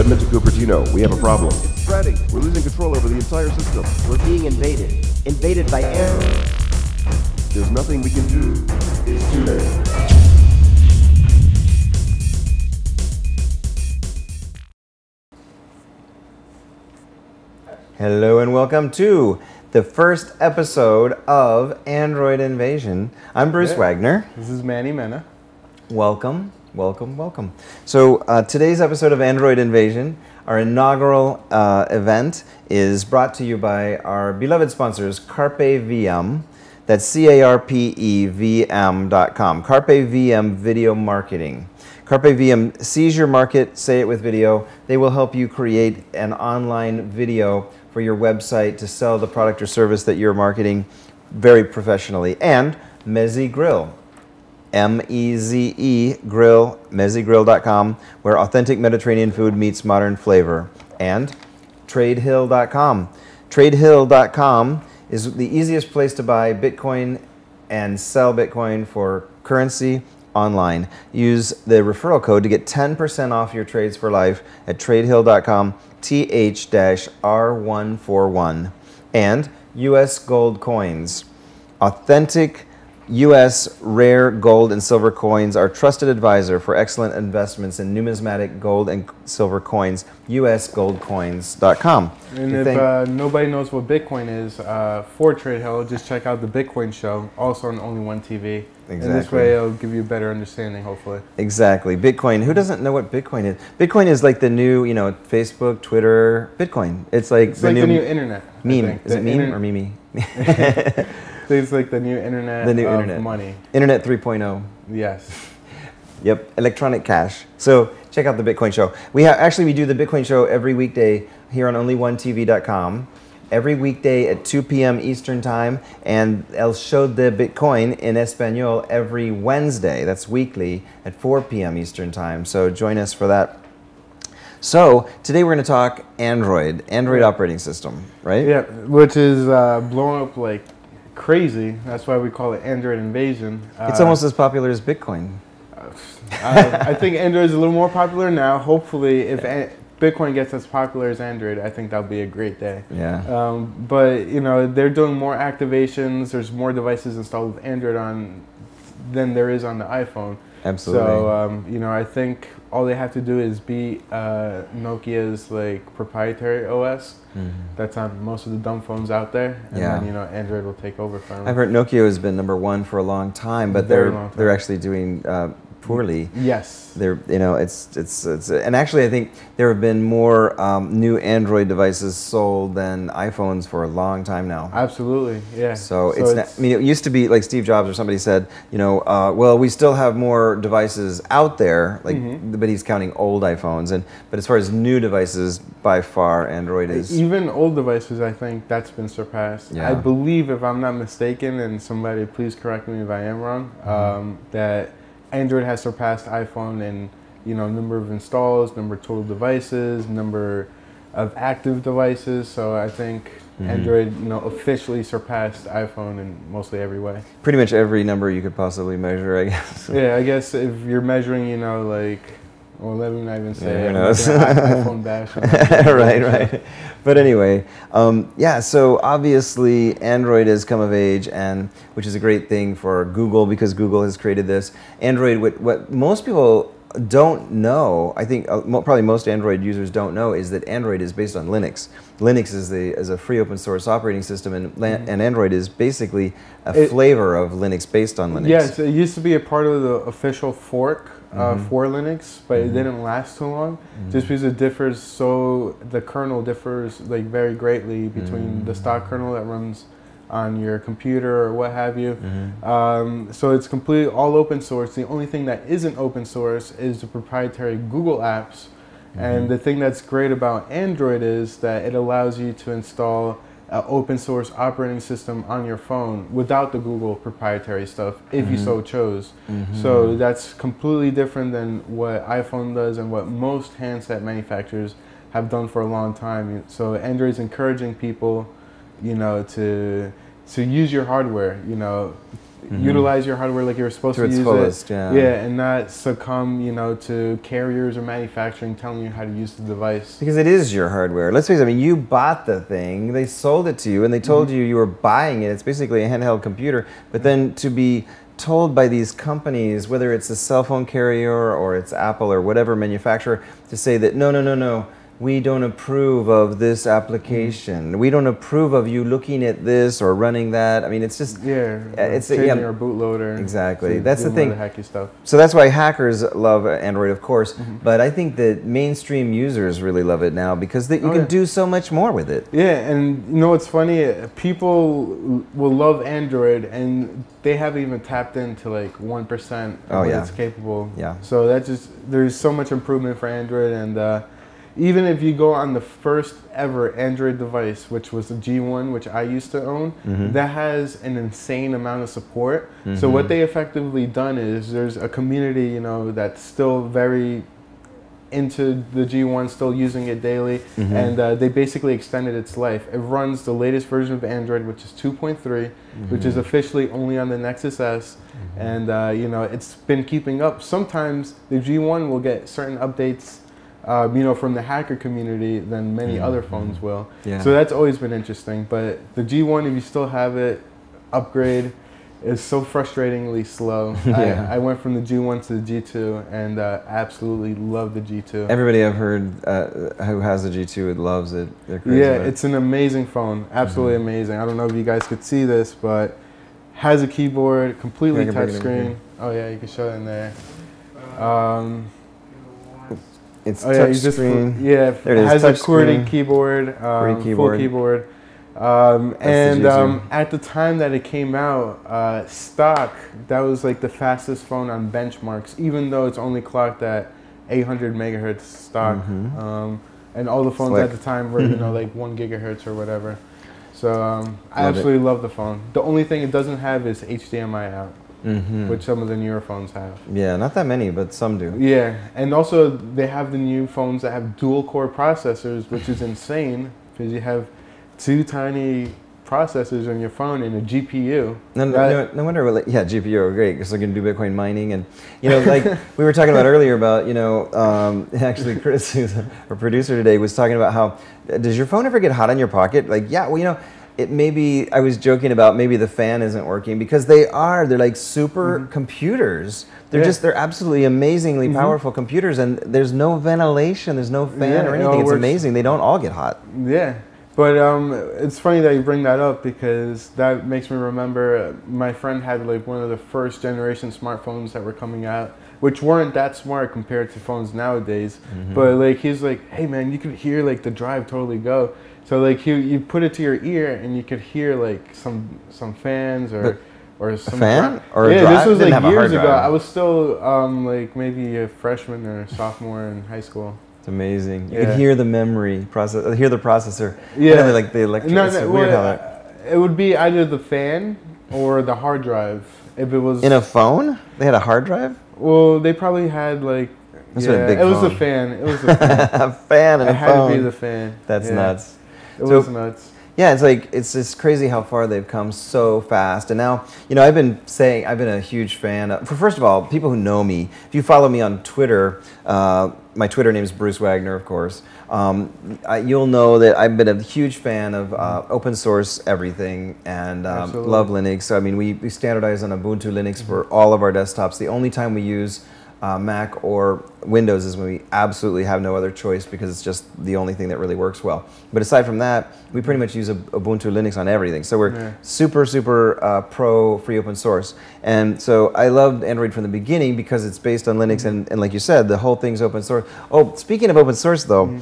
Redmond to Cupertino. We have a problem. It's spreading. We're losing control over the entire system. We're being invaded. Invaded by air. There's nothing we can do. It's too late. Hello and welcome to the first episode of Android Invasion. I'm Bruce Yeah. Wagner. This is Manny Mena. Welcome, welcome, welcome. So, uh, today's episode of Android Invasion, our inaugural uh, event, is brought to you by our beloved sponsors, Carpe VM. That's C A R P E V M.com. Carpe VM Video Marketing. Carpe VM sees your market, say it with video. They will help you create an online video for your website to sell the product or service that you're marketing very professionally. And Meze Grill. M E Z E Grill, mezegrill.com, where authentic Mediterranean food meets modern flavor. And tradehill.com. Tradehill.com is the easiest place to buy Bitcoin and sell Bitcoin for currency online. Use the referral code to get 10% off your trades for life at tradehill.com, TH R141. And US Gold Coins. Authentic U.S. rare gold and silver coins our trusted advisor for excellent investments in numismatic gold and silver coins. USGoldCoins.com. And You if uh, nobody knows what Bitcoin is, uh, for Trade Hill, just check out the Bitcoin show, also on Only One TV. Exactly. And this way it'll give you a better understanding, hopefully. exactly, Bitcoin. Who doesn't know what Bitcoin is? Bitcoin is like the new, you know, Facebook, Twitter, Bitcoin. It's like It's the like new, the new internet. Meme. Is The it meme or meme? It's like the new internet The new of internet. money. Internet 3.0. Yes. Yep, electronic cash. So check out the Bitcoin show. We have actually we do the Bitcoin show every weekday here on onlyoneTV.com. Every weekday at 2 p.m. Eastern Time, and El Show de Bitcoin in Espanol every Wednesday. That's weekly at 4 p.m. Eastern Time. So join us for that. So today we're going to talk Android, Android operating system, right? Yeah, which is uh, blowing up like crazy. That's why we call it Android invasion. It's Uh, almost as popular as Bitcoin. uh, I think Android is a little more popular now. Hopefully, if a- Bitcoin gets as popular as Android, I think that'll be a great day. Yeah. Um, but you know, they're doing more activations. There's more devices installed with Android on than there is on the iPhone. Absolutely. So um, you know, I think all they have to do is beat uh, Nokia's like proprietary OS Mhm. that's on most of the dumb phones out there, and Yeah. then you know Android will take over from. I've heard Nokia has been number one for a long time, but Very they're long time. they're actually doing uh, poorly. Yes. They're you know it's it's it's and actually I think there have been more um, new Android devices sold than iPhones for a long time now. Absolutely. Yeah. So, it's, not, I mean it used to be like Steve Jobs or somebody said you know uh, well we still have more devices out there like Mm-hmm. but he's counting old iPhones and but as far as new devices by far Android is Even old devices, I think that's been surpassed. Yeah. I believe, if I'm not mistaken, and somebody please correct me if I am wrong, Mm-hmm. um, that Android has surpassed iPhone in you know number of installs, number of total devices, number of active devices. So I think Mm-hmm. Android, you know, officially surpassed iPhone in mostly every way. pretty much every number you could possibly measure I guess. Yeah, I guess if you're measuring, you know, like, well, let me not even say. Yeah, who knows? iPhone bash. right, right. But anyway, um, yeah. So obviously, Android has come of age, and which is a great thing for Google because Google has created this. Android, what, what most people don't know, I think uh, probably most Android users don't know, is that Android is based on Linux. Linux is the is a free open source operating system, and la- and Android is basically a It- flavor of Linux based on Linux. Yes, it used to be a part of the official fork uh, Mm-hmm. for Linux, but it didn't last too long, just because it differs. So the kernel differs like very greatly between the stock kernel that runs on your computer or what have you. Mm-hmm. Um, so it's completely all open source. The only thing that isn't open source is the proprietary Google apps. And the thing that's great about Android is that it allows you to install an open source operating system on your phone without the Google proprietary stuff if you so chose. So that's completely different than what iPhone does and what most handset manufacturers have done for a long time. So Android's encouraging people, you know, to to use your hardware. You know, utilize your hardware like you're supposed To to its use fullest, it. yeah. Yeah, and not succumb, you know, to carriers or manufacturing telling you how to use the device. Because it is your hardware. Let's face it. I mean, you bought the thing. They sold it to you, and they told Mm-hmm. you you were buying it. It's basically a handheld computer. But then to be told by these companies, whether it's a cell phone carrier or it's Apple or whatever manufacturer, to say that no, no, no, no, we don't approve of this application. We don't approve of you looking at this or running that. I mean, it's just Yeah, Uh, it's- changing yeah, your bootloader. exactly. to That's the thing. hacky stuff. So that's why hackers love Android, of course. Mm-hmm. But I think that mainstream users really love it now because they, you Oh, can yeah. do so much more with it. Yeah, and you know what's funny? People will love Android, and they haven't even tapped into like one percent of Oh, what yeah. it's capable. Yeah. So that just there's so much improvement for Android, and uh, even if you go on the first ever Android device, which was the G1, which I used to own, Mm-hmm. that has an insane amount of support. So what they effectively done is there's a community, you know, that's still very into the G1, still using it daily, Mm-hmm. and uh, they basically extended its life. It runs the latest version of Android, which is 2.3, which Mm-hmm. is officially only on the Nexus S, and uh, you know it's been keeping up. Sometimes the G1 will get certain updates. Um, you know, from the hacker community than many other phones will. Mm-hmm. Yeah. So that's always been interesting. But the G1, if you still have it, upgrade is so frustratingly slow. Yeah. I, I went from the G1 to the G2 and uh, absolutely love the G2. Everybody I've heard uh, who has a G2 it loves it. They're crazy Yeah, it. it's an amazing phone. Absolutely Mm-hmm. amazing. I don't know if you guys could see this, but has a keyboard, completely Yeah, I can bring it over touchscreen. Oh yeah, you can show it in there. Um, It's oh yeah, you just yeah, There it is, has a QWERTY keyboard, um, QWERTY full keyboard. keyboard. Um, and G2. um, at the time that it came out, uh, stock that was like the fastest phone on benchmarks, even though it's only clocked at 800 megahertz stock. Um, and all the phones Slick. at the time were you know like one gigahertz or whatever. So um, I Love it. absolutely love the phone. The only thing it doesn't have is HDMI out, Mhm. which some of the newer phones have. Yeah, not that many, but some do. Yeah, and also they have the new phones that have dual core processors, which is insane because you have two tiny processors on your phone and a GPU. No, no, no, no wonder. Really, yeah, GPU are great because they can do Bitcoin mining, and you know, like we were talking about earlier about you know, um, actually, Chris, who's our producer today, was talking about how does your phone ever get hot in your pocket? Like, yeah, well, you know. It maybe I was joking about maybe the fan isn't working because they are. They're like super computers. They're Yeah. just they're absolutely amazingly powerful computers, and there's no ventilation, there's no fan Yeah, or it anything. It's works. amazing. They don't all get hot. Yeah, but um, it's funny that you bring that up because that makes me remember my friend had like one of the first generation smartphones that were coming out, which weren't that smart compared to phones nowadays. Mm-hmm. But like he's like, hey man, you could hear like the drive totally go. So like you you put it to your ear and you could hear like some some fans or. But or some fan? dri- Or a yeah, drive? this was like a years ago. I was still um, like maybe a freshman or sophomore in high school. It's amazing. You Yeah. can hear the memory process, uh, hear the processor. Yeah. Like the electric. No, no, weird how well, that. It would be either the fan or the hard drive. If it was In a phone, they had a hard drive. well, they probably had like yeah, have been a big it was a fan. It was the fan. a fan and it a had phone. to be the fan. That's Yeah. nuts. It So- was nuts. Yeah, it's like it's just crazy how far they've come so fast. And now, you know, I've been saying I've been a huge fan. Of, for first of all, people who know me, if you follow me on Twitter, uh, my Twitter name is Bruce Wagner, of course. Um, I, you'll know that I've been a huge fan of uh, open source everything and um, love Linux. So, I mean, we, we standardize on Ubuntu Linux for all of our desktops. The only time we use uh, Mac or Windows is when we absolutely have no other choice because it's just the only thing that really works well. But aside from that, we pretty much use Ub- Ubuntu Linux on everything. So we're Yeah. super, super uh, pro free open source. And so I loved Android from the beginning because it's based on Linux and, and like you said, the whole thing's open source. Oh, speaking of open source though,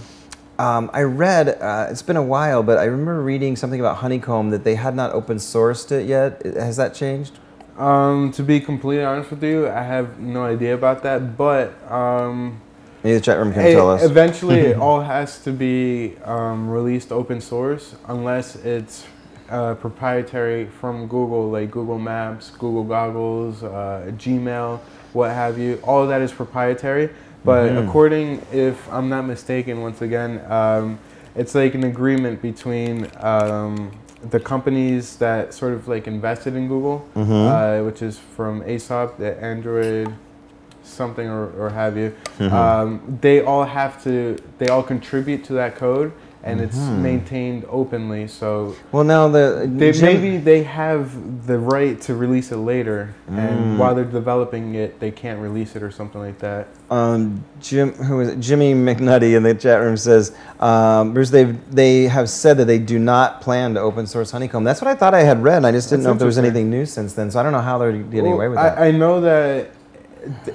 um, I read, uh, it's been a while, but I remember reading something about Honeycomb that they had not open sourced it yet. Has that changed? Um, to be completely honest with you, I have no idea about that. But um, Maybe the chat room can it- tell us. eventually, it all has to be um, released open source unless it's uh, proprietary from Google, like Google Maps, Google Goggles, uh, Gmail, what have you. All of that is proprietary. But Mhm. according, if I'm not mistaken, once again, um, it's like an agreement between um, the companies that sort of like invested in Google, Mm-hmm. uh, which is from ASOP, the Android something or, or have you, Mm-hmm. um, they all have to, they all contribute to that code and it's Mm-hmm. maintained openly. So Well, now the they, Jim- maybe they have the right to release it later, Mm. and while they're developing it, they can't release it or something like that. um, Jim, who is it? Jimmy McNutty in the chat room says, um, Bruce, they they have said that they do not plan to open source Honeycomb. That's what I thought I had read. and I just didn't That's know if there was anything new since then. So I don't know how they're getting Well, away with I, that. I know that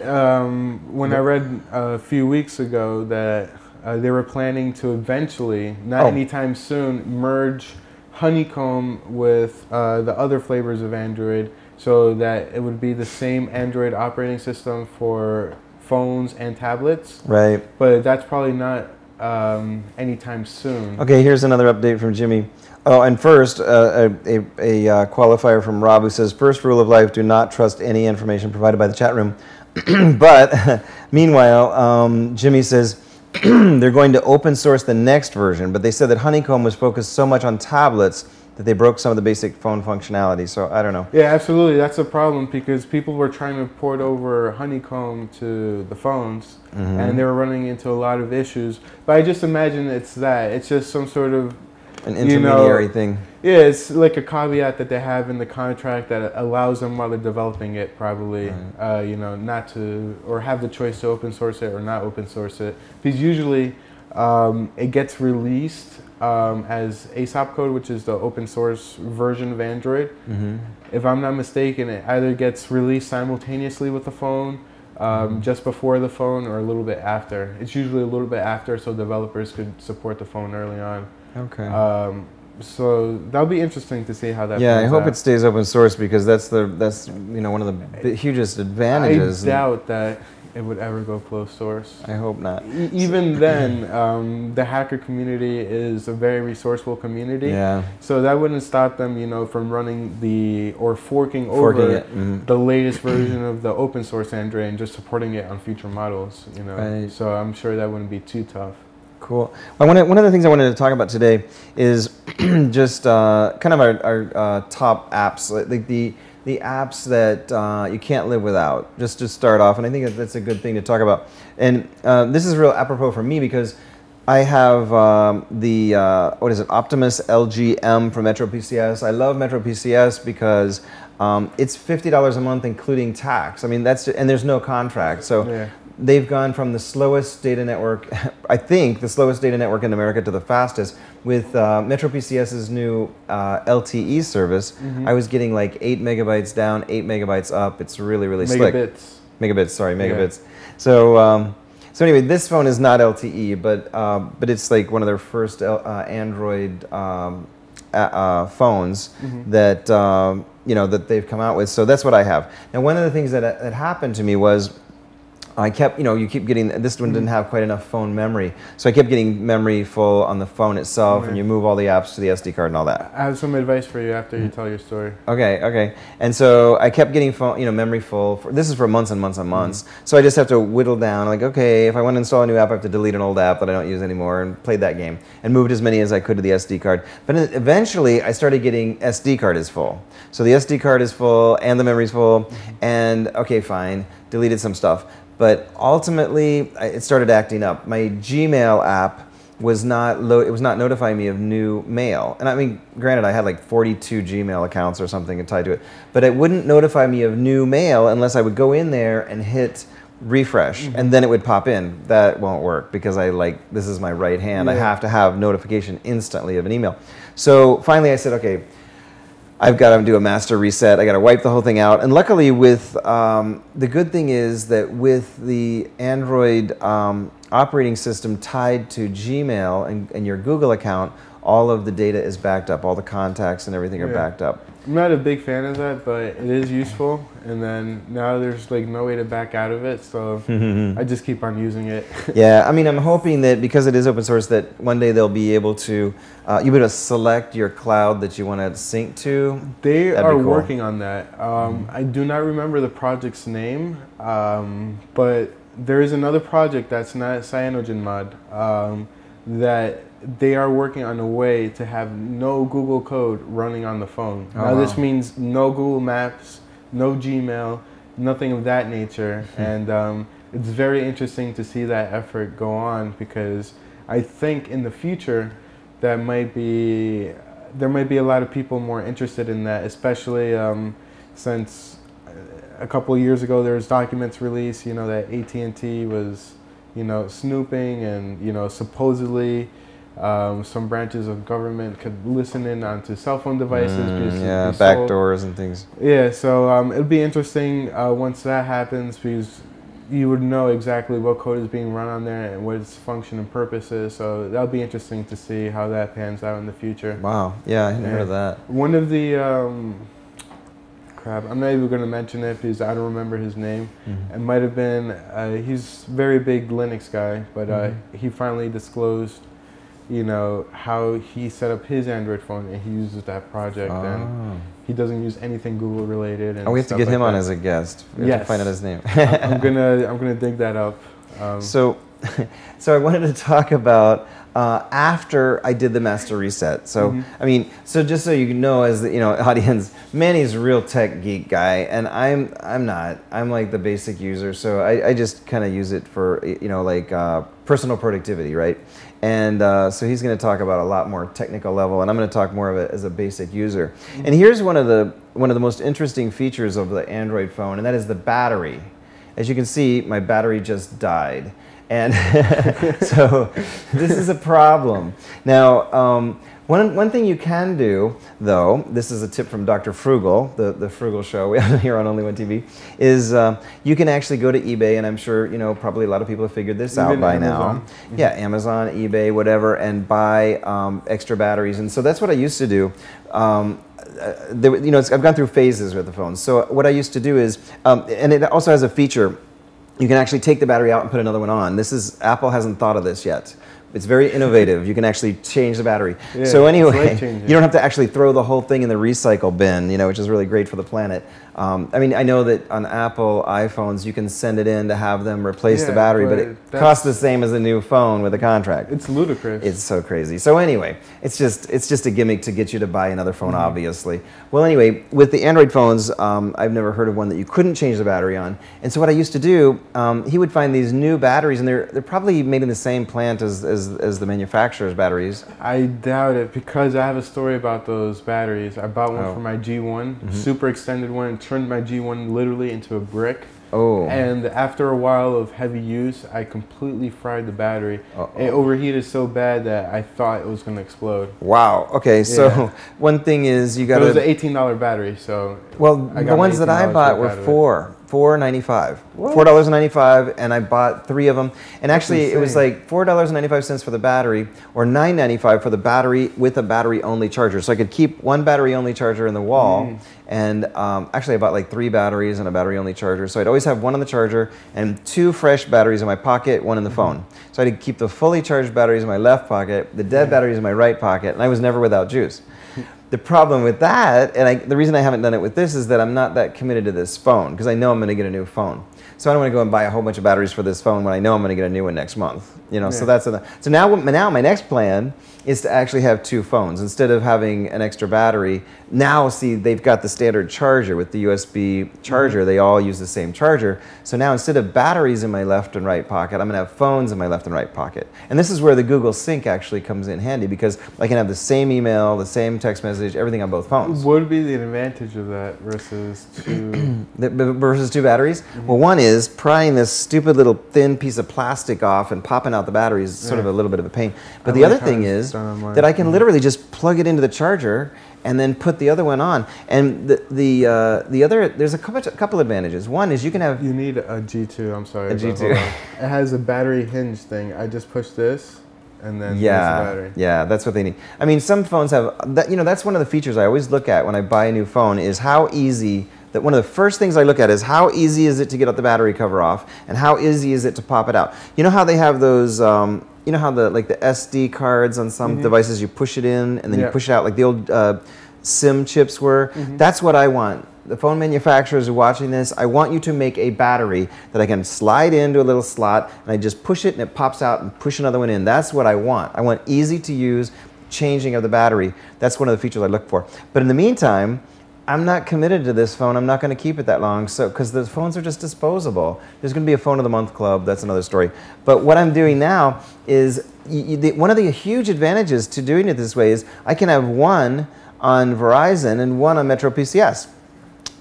um, when I read a few weeks ago that uh, they were planning to eventually, not Oh. anytime soon, merge Honeycomb with uh, the other flavors of Android so that it would be the same Android operating system for phones and tablets. right. But that's probably not um, anytime soon. Okay, here's another update from Jimmy. Oh, and first, uh, a, a, a uh, qualifier from Rob who says, first rule of life, do not trust any information provided by the chat room. but meanwhile, um, Jimmy says, they're going to open source the next version, but they said that Honeycomb was focused so much on tablets that they broke some of the basic phone functionality. So I don't know. Yeah, absolutely. That's a problem because people were trying to port over Honeycomb to the phones Mm-hmm. and they were running into a lot of issues. But I just imagine it's that. It's just some sort of, An You know- intermediary thing. yeah, it's like a caveat that they have in the contract that allows them while they're developing it, probably, uh, you know, not to, or have the choice to open source it or not open source it. Because usually um, it gets released um, as ASOP code, which is the open source version of Android. Mm-hmm. if I'm not mistaken, it either gets released simultaneously with the phone, um, just before the phone, or a little bit after. It's usually a little bit after, so developers could support the phone early on. Okay. Um, so that'll be interesting to see how that. yeah, I hope out. it stays open source because that's the that's you know one of the bi- hugest advantages. I doubt that it would ever go closed source. I hope not. E- Even then, um, the hacker community is a very resourceful community. Yeah. So that wouldn't stop them, you know, from running the or forking, Forking over it, mhm. the latest version of the open source Android and just supporting it on future models. You know, Right. so I'm sure that wouldn't be too tough. Cool. I wanted, one of the things I wanted to talk about today is just uh, kind of our, our uh, top apps, like the, the apps that uh, you can't live without. Just to start off, and I think that's a good thing to talk about. And uh, this is real apropos for me because I have um, the uh, what is it, Optimus LGM from Metro PCS. I love Metro PCS because um, it's fifty dollars a month, including tax. I mean, that's and there's no contract, so Yeah. They've gone from the slowest data network, I think, the slowest data network in America to the fastest. With uh, Metro PCS's new uh, LTE service, Mm-hmm. I was getting like eight megabytes down, eight megabytes up. It's really, really slick. Megabits. Megabits, sorry, Yeah. megabits. So, um, so anyway, this phone is not LTE, but uh, but it's like one of their first L- uh, Android um, uh, phones Mm-hmm. that um, you know that they've come out with. So that's what I have. Now, one of the things that that happened to me was. I kept, you know, you keep getting, this one didn't have quite enough phone memory. So I kept getting memory full on the phone itself, and you move all the apps to the SD card and all that. I have some advice for you after Mm. you tell your story. Okay, okay. And so I kept getting phone, you know, memory full. For, this is for months and months and months. So I just have to whittle down. Like, okay, if I want to install a new app, I have to delete an old app that I don't use anymore and played that game and moved as many as I could to the SD card. But eventually, I started getting SD card is full. So the SD card is full and the memory's full. And okay, fine, deleted some stuff. But ultimately, I- it started acting up. My Gmail app was not lo- it was not notifying me of new mail. And I mean, granted, I had like 42 Gmail accounts or something tied to it, but it wouldn't notify me of new mail unless I would go in there and hit refresh, mm-hmm. and then it would pop in. That won't work because I like this is my right hand. I have to have notification instantly of an email. So finally, I said, okay. I've got to do a master reset. I got to wipe the whole thing out. And luckily, with um, the good thing is that with the Android um, operating system tied to Gmail and, and your Google account, all of the data is backed up. All the contacts and everything are backed up. I'm not a big fan of that, but it is useful. And then now there's like no way to back out of it, so I just keep on using it. yeah, I mean, I'm hoping that because it is open source, that one day they'll be able to, uh, you'll be able to select your cloud that you want to sync to. They That'd are cool. Mm-hmm. working on that. Um, I do not remember the project's name, um, but there is another project that's not Cyanogen Mod um, that they are working on a way to have no Google code running on the phone. Oh, now, this means no Google Maps, no Gmail, nothing of that nature. And um, it's very interesting to see that effort go on because I think in the future that might be there might be a lot of people more interested in that, especially um, since uh, a couple of years ago there was documents released, you know, that AT&T was, you know, snooping and, you know, supposedly um, some branches of government could listen in onto cell phone devices. Mm, yeah, be sold. backdoors and things. Yeah, so um, it'll be interesting uh, once that happens because you would know exactly what code is being run on there and what its function and purpose is. So that'll be interesting to see how that pans out in the future. Wow. Yeah, I hadn't heard of that. One of the um, crap, I'm not even going to mention it because I don't remember his name. Mhm. It might have been uh, he's very big Linux guy, but uh, Mhm. he finally disclosed, you know, how he set up his Android phone and he uses that project and Oh. he doesn't use anything Google related. And Oh, we have to get like him on as a guest. We have to find out his name. I'm gonna I'm gonna dig that up. Um, So, so I wanted to talk about uh, after I did the master reset. So, Mhm. I mean, so just so you know, as the you know audience, Manny's a real tech geek guy, and I'm I'm not. I'm like the basic user, so I, I just kind of use it for you know like uh, personal productivity, right? And uh, so he's going to talk about a lot more technical level, and I'm going to talk more of it as a basic user. And here's one of the one of the most interesting features of the Android phone, and that is the battery. As you can see, my battery just died. And so this is a problem. Now, um, one, one thing you can do, though, this is a tip from Dr. Frugal, the, the Frugal show we have here on Only One TV, is uh, you can actually go to eBay, and I'm sure, you know, probably a lot of people have figured this out Even by Amazon. now. Yeah, Amazon, eBay, whatever, and buy um, extra batteries. And so that's what I used to do. Um, uh, there, you know, it's, I've gone through phases with the phone. So what I used to do is, um, and it also has a feature, you can actually take the battery out and put another one on. This is Apple hasn't thought of this yet. It's very innovative. You can actually change the battery. Yeah, so anyway, you don't have to actually throw the whole thing in the recycle bin, you know, which is really great for the planet. Um, I mean, I know that on Apple iPhones you can send it in to have them replace the battery, but but it costs the same as a new phone with a contract. it's ludicrous. It's so crazy. So anyway, it's just it's just a gimmick to get you to buy another phone, Mm-hmm. obviously. Well, anyway, with the Android phones, um, I've never heard of one that you couldn't change the battery on. And so what I used to do, um, he would find these new batteries, and they're they're probably made in the same plant as as, as the manufacturer's batteries. I doubt it because I have a story about those batteries. I bought one Oh. for my G1, super extended one, turned my G1 literally into a brick. Oh. And after a while of heavy use, I completely fried the battery. Uh-oh. It overheated so bad that I thought it was going to explode. Wow. Okay. So Yeah. one thing is you got it was an $18 battery, so Well, the ones that I bought were four, four ninety five, four dollars and ninety five, and I bought three of them. And actually, it was like four dollars and ninety five cents for the battery, or nine ninety five for the battery with a battery only charger. So I could keep one battery only charger in the wall, Mm. and um, actually I bought like three batteries and a battery only charger. So I'd always have one on the charger and two fresh batteries in my pocket, one in the Mm-hmm. phone. So I'd keep the fully charged batteries in my left pocket, the dead batteries in my right pocket, and I was never without juice. The problem with that, and I, the reason I haven't done it with this, is that I'm not that committed to this phone because I know I'm going to get a new phone. So I don't want to go and buy a whole bunch of batteries for this phone when I know I'm going to get a new one next month. You know, so that's a, so now now my next plan is to actually have two phones instead of having an extra battery. Now see they've got the standard charger with the USB charger. Mm-hmm. They all use the same charger. So now instead of batteries in my left and right pocket, I'm going to have phones in my left and right pocket. And this is where the Google Sync actually comes in handy because I can have the same email, the same text message, everything on both phones. what would be the advantage of that versus two? Versus two batteries? Mm-hmm. Well, one is prying this stupid little thin piece of plastic off and popping out the batteries is sort of a little bit of a pain. But I the like other thing is. That I can literally just plug it into the charger and then put the other one on. And the the uh, the other there's a couple a couple advantages. One is you can have You need a G2, I'm sorry. A but G2. It has a battery hinge thing. I just push this and then yeah, battery. yeah, that's what they need. I mean, some phones have that. You know, that's one of the features I always look at when I buy a new phone is how easy. That one of the first things I look at is how easy is it to get out the battery cover off, and how easy is it to pop it out. You know how they have those. Um, you know how the like the SD cards on some devices you push it in and then you push it out like the old uh, SIM chips were. That's what I want the phone manufacturers are watching this, I want you to make a battery that I can slide into a little slot and I just push it and it pops out and push another one in. That's what I want. I want easy to use changing of the battery. That's one of the features I look for. But in the meantime, I'm not committed to this phone. I'm not going to keep it that long. So, because the phones are just disposable. There's going to be a phone of the month club. That's another story. But what I'm doing now is the, one of the huge advantages to doing it this way is I can have one on Verizon and one on Metro PCS.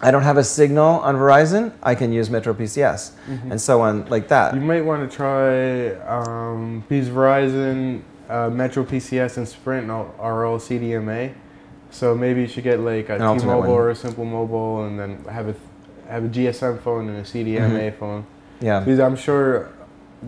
I don't have a signal on Verizon. I can use Metro PCS mm-hmm. and so on like that. You might want to try um, because Verizon, uh, Metro PCS, and Sprint are all CDMA. So maybe you should get like a An T-Mobile or a Simple Mobile, and then have a have a GSM phone and a CDMA mm-hmm. phone. Yeah, because I'm sure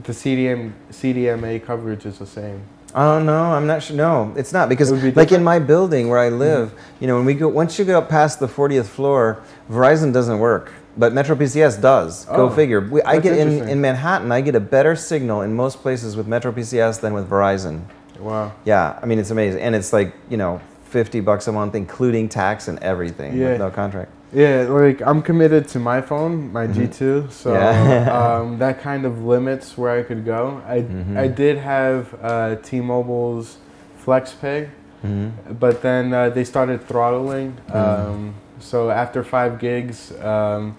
the CDM CDMA coverage is the same. Oh no, I'm not sure. No, it's not because be like in my building where I mm-hmm. live, mm-hmm. you know, when we go once you go up past the 40th floor, Verizon doesn't work. But Metro PCS does. Oh, Go figure. We, I get in, in Manhattan. I get a better signal in most places with Metro PCS than with Verizon. Wow. Yeah, I mean it's amazing, and it's like you know 50 bucks a month, including tax and everything yeah. with no contract. Yeah, like I'm committed to my phone, my mm-hmm. G2, so yeah. um, that kind of limits where I could go. I, mm-hmm. I did have uh, T-Mobile's FlexPay, mm-hmm. but then uh, they started throttling. Mm-hmm. Um, so after five gigs, um,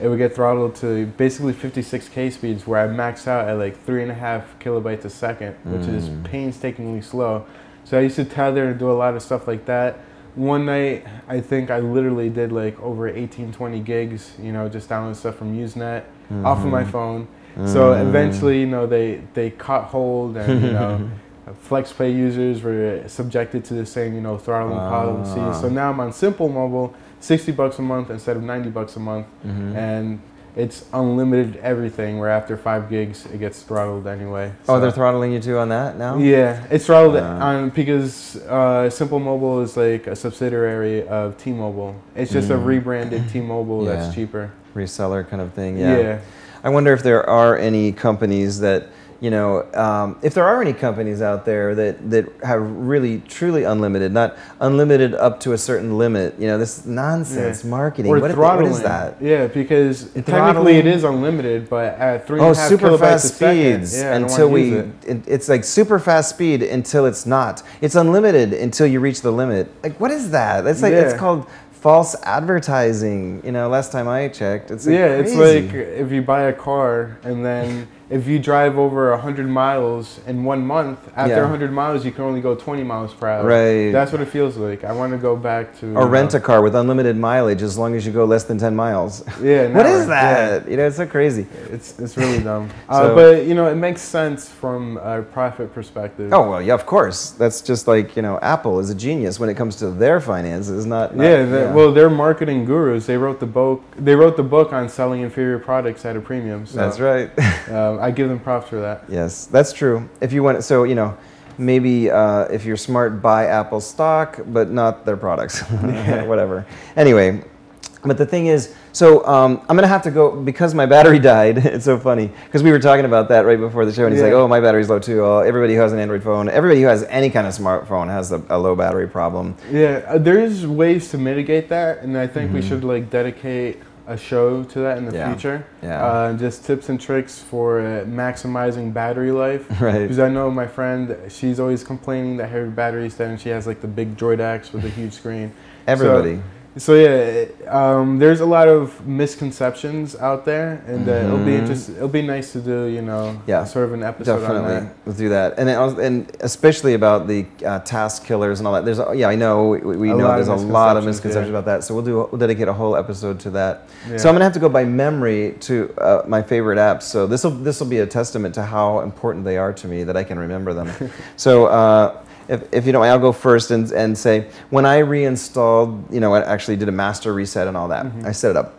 it would get throttled to basically 56k speeds, where I max out at like three and a half kilobytes a second, which is mm. painstakingly slow. So I used to tether and do a lot of stuff like that. One night, I think I literally did like over 18, 20 gigs, you know, just downloading stuff from Usenet mm-hmm. off of my mm-hmm. phone. Mm-hmm. So eventually, you know, they, they caught hold and, you know, FlexPay users were subjected to the same, you know, throttling policy. So now I'm on Simple Mobile, 60 bucks a month instead of 90 bucks a month. Mm-hmm. And it's unlimited everything. Where after five gigs, it gets throttled anyway. So. Oh, they're throttling you too on that now? Yeah, it's throttled uh. on because uh, Simple Mobile is like a subsidiary of T-Mobile. It's just mm. a rebranded T-Mobile yeah. that's cheaper. Reseller kind of thing. Yeah. yeah. I wonder if there are any companies that you know, um, if there are any companies out there that, that have really truly unlimited, not unlimited up to a certain limit, you know, this nonsense yeah. marketing. Or what, throttling. what is that? Yeah, because technically it is unlimited, but at three oh, and a half super fast speeds yeah, until we. It. It, it's like super fast speed until it's not. It's unlimited until you reach the limit. Like what is that? That's like yeah. it's called false advertising. You know, last time I checked, it's like yeah, crazy. it's like if you buy a car and then if you drive over 100 miles in one month, after yeah. 100 miles, you can only go 20 miles per hour. Right. That's what it feels like. I want to go back to. Or rent know. a car with unlimited mileage as long as you go less than 10 miles. Yeah. what is that? Yeah. You know, it's so crazy. It's, it's really dumb. Uh, so, uh, but, you know, it makes sense from a profit perspective. Oh, well, yeah, of course. That's just like, you know, Apple is a genius when it comes to their finances, not. not yeah, yeah. Well, they're marketing gurus. They wrote the book. They wrote the book on selling inferior products at a premium. So, That's right. um, I give them props for that. Yes, that's true. If you want, so you know, maybe uh, if you're smart, buy Apple stock, but not their products, whatever. Anyway, but the thing is, so um, I'm gonna have to go because my battery died. it's so funny because we were talking about that right before the show, and he's yeah. like, "Oh, my battery's low too." Oh, everybody who has an Android phone, everybody who has any kind of smartphone has a, a low battery problem. Yeah, uh, there's ways to mitigate that, and I think mm-hmm. we should like dedicate a show to that in the yeah. future. Yeah. Uh, just tips and tricks for uh, maximizing battery life. Right. Because I know my friend, she's always complaining that her battery's dead and she has like the big Droid X with a huge screen. Everybody. So, so yeah, um, there's a lot of misconceptions out there, and uh, mm-hmm. it'll be mm-hmm. interesting. It'll be nice to do, you know, yeah, sort of an episode definitely. on that. We'll do that, and and especially about the uh, task killers and all that. There's yeah, I know we, we know there's a lot of misconceptions yeah. about that, so we'll do we'll dedicate a whole episode to that. Yeah. So I'm gonna have to go by memory to uh, my favorite apps. So this will this will be a testament to how important they are to me that I can remember them. so uh, if, if you don't I'll go first and, and say, when I reinstalled, you know, I actually did a master reset and all that, mm-hmm. I set it up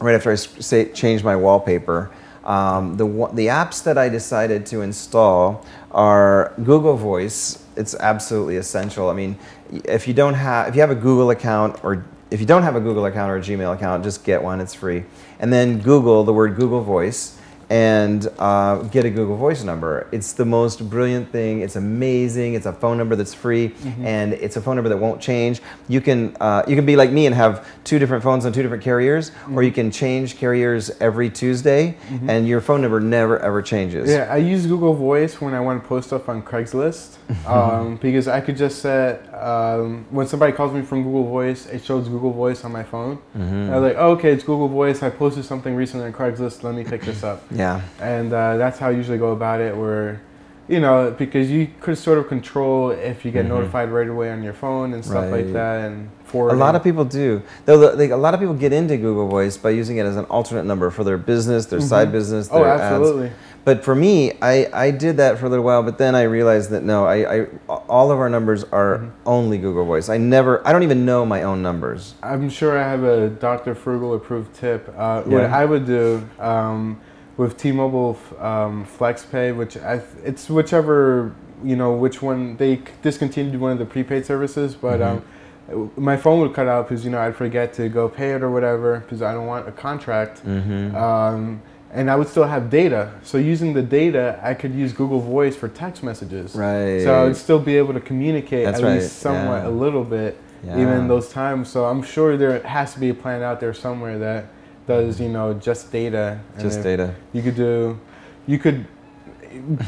right after I say, changed my wallpaper. Um, the, the apps that I decided to install are Google Voice. It's absolutely essential. I mean, if you don't have, if you have a Google account or if you don't have a Google account or a Gmail account, just get one. It's free. And then Google, the word Google Voice, and uh, get a Google Voice number. It's the most brilliant thing. It's amazing. It's a phone number that's free, Mm-hmm. and it's a phone number that won't change. You can uh, you can be like me and have two different phones on two different carriers, or you Mm-hmm. can change carriers every Tuesday, and your phone number never ever changes. Yeah, I use Google Voice when I want to post stuff on Craigslist um, because I could just set um, when somebody calls me from Google Voice, it shows Google Voice on my phone. I was like, oh, okay, it's Google Voice. I posted something recently on Craigslist. Let me pick this up. Yeah. And uh, that's how I usually go about it. Where, you know, because you could sort of control if you get notified right away on your phone and stuff Mm-hmm. Right. like that, and for A lot of people do. Though like, a lot of people get into Google Voice by using it as an alternate number for their business, their side business, Oh, their ads. absolutely. But for me, I, I did that for a little while, but then I realized that no, I, I all of our numbers are Mm-hmm. only Google Voice. I never, I don't even know my own numbers. I'm sure I have a Dr. Frugal approved tip. Uh, What I would do um, with T-Mobile um, FlexPay, which I it's whichever you know which one they c- discontinued one of the prepaid services, but Mm-hmm. um, my phone would cut out because you know I'd forget to go pay it or whatever because I don't want a contract. Mm-hmm. Um, and I would still have data. So using the data, I could use Google Voice for text messages. Right. So I would still be able to communicate That's at right, least somewhat yeah. a little bit, Yeah. even those times. So I'm sure there has to be a plan out there somewhere that does, you know, just data. And Just data. You could do, you could.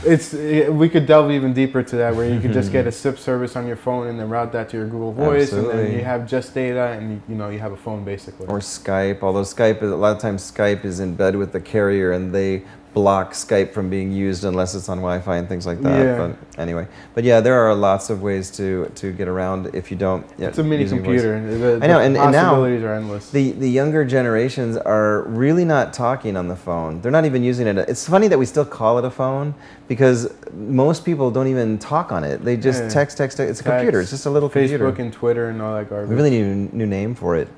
It's it, we could delve even deeper to that, where you could just get a SIP service on your phone and then route that to your Google Voice, and then you have just data, and you, you know you have a phone basically. Or Skype, although Skype is a lot of times Skype is in bed with the carrier and they block Skype from being used unless it's on Wi-Fi and things like that. Yeah. But anyway, but yeah, there are lots of ways to to get around if you don't. Yeah, it's a mini computer. The, I know, and- and now possibilities are endless. The the younger generations are really not talking on the phone. They're not even using it. It's funny that we still call it a phone because most people don't even talk on it. They just Yeah. text, text, text. It's a computer. It's just a little Facebook computer. and Twitter and all that garbage. We really need a new name for it.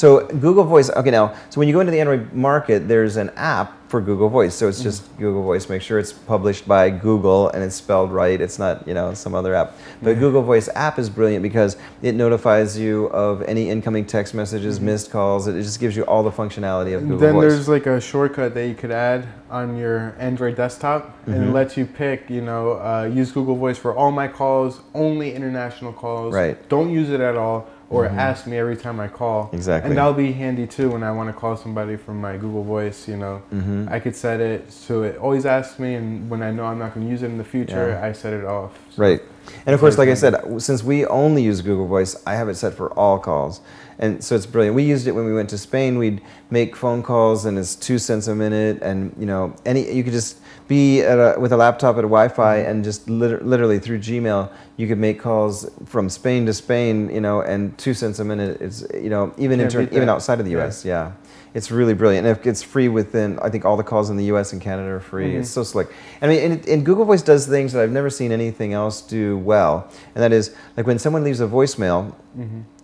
So Google Voice. Okay, now so when you go into the Android market, there's an app for Google Voice. So it's just Google Voice. Make sure it's published by Google and it's spelled right. It's not you know some other app. But Google Voice app is brilliant because it notifies you of any incoming text messages, missed calls. It just gives you all the functionality of Google then Voice. Then there's like a shortcut that you could add on your Android desktop, and Mm-hmm. it lets you pick, you know, uh, use Google Voice for all my calls, only international calls. Right. Mm-hmm. Don't use it at all, or ask me every time I call. Exactly. And that'll be handy too when I want to call somebody from my Google Voice. You know, Mm-hmm. I could set it so it always asks me, and when I know I'm not going to use it in the future, Yeah. I set it off. So- Right. And of course, like I said, since we only use Google Voice, I have it set for all calls. And so it's brilliant. We used it when we went to Spain. We'd make phone calls and it's two cents a minute. And, you know, any you could just be at a, with a laptop at a Wi-Fi and just liter- literally through Gmail, you could make calls from Spain to Spain, you know, and two cents a minute is, you know, even, inter- even outside of the U.S., yeah. It's really brilliant. And it's free within, I think all the calls in the U.S. and Canada are free. Mm-hmm. It's so slick. I mean, and, and Google Voice does things that I've never seen anything else do well. And that is, like when someone leaves a voicemail,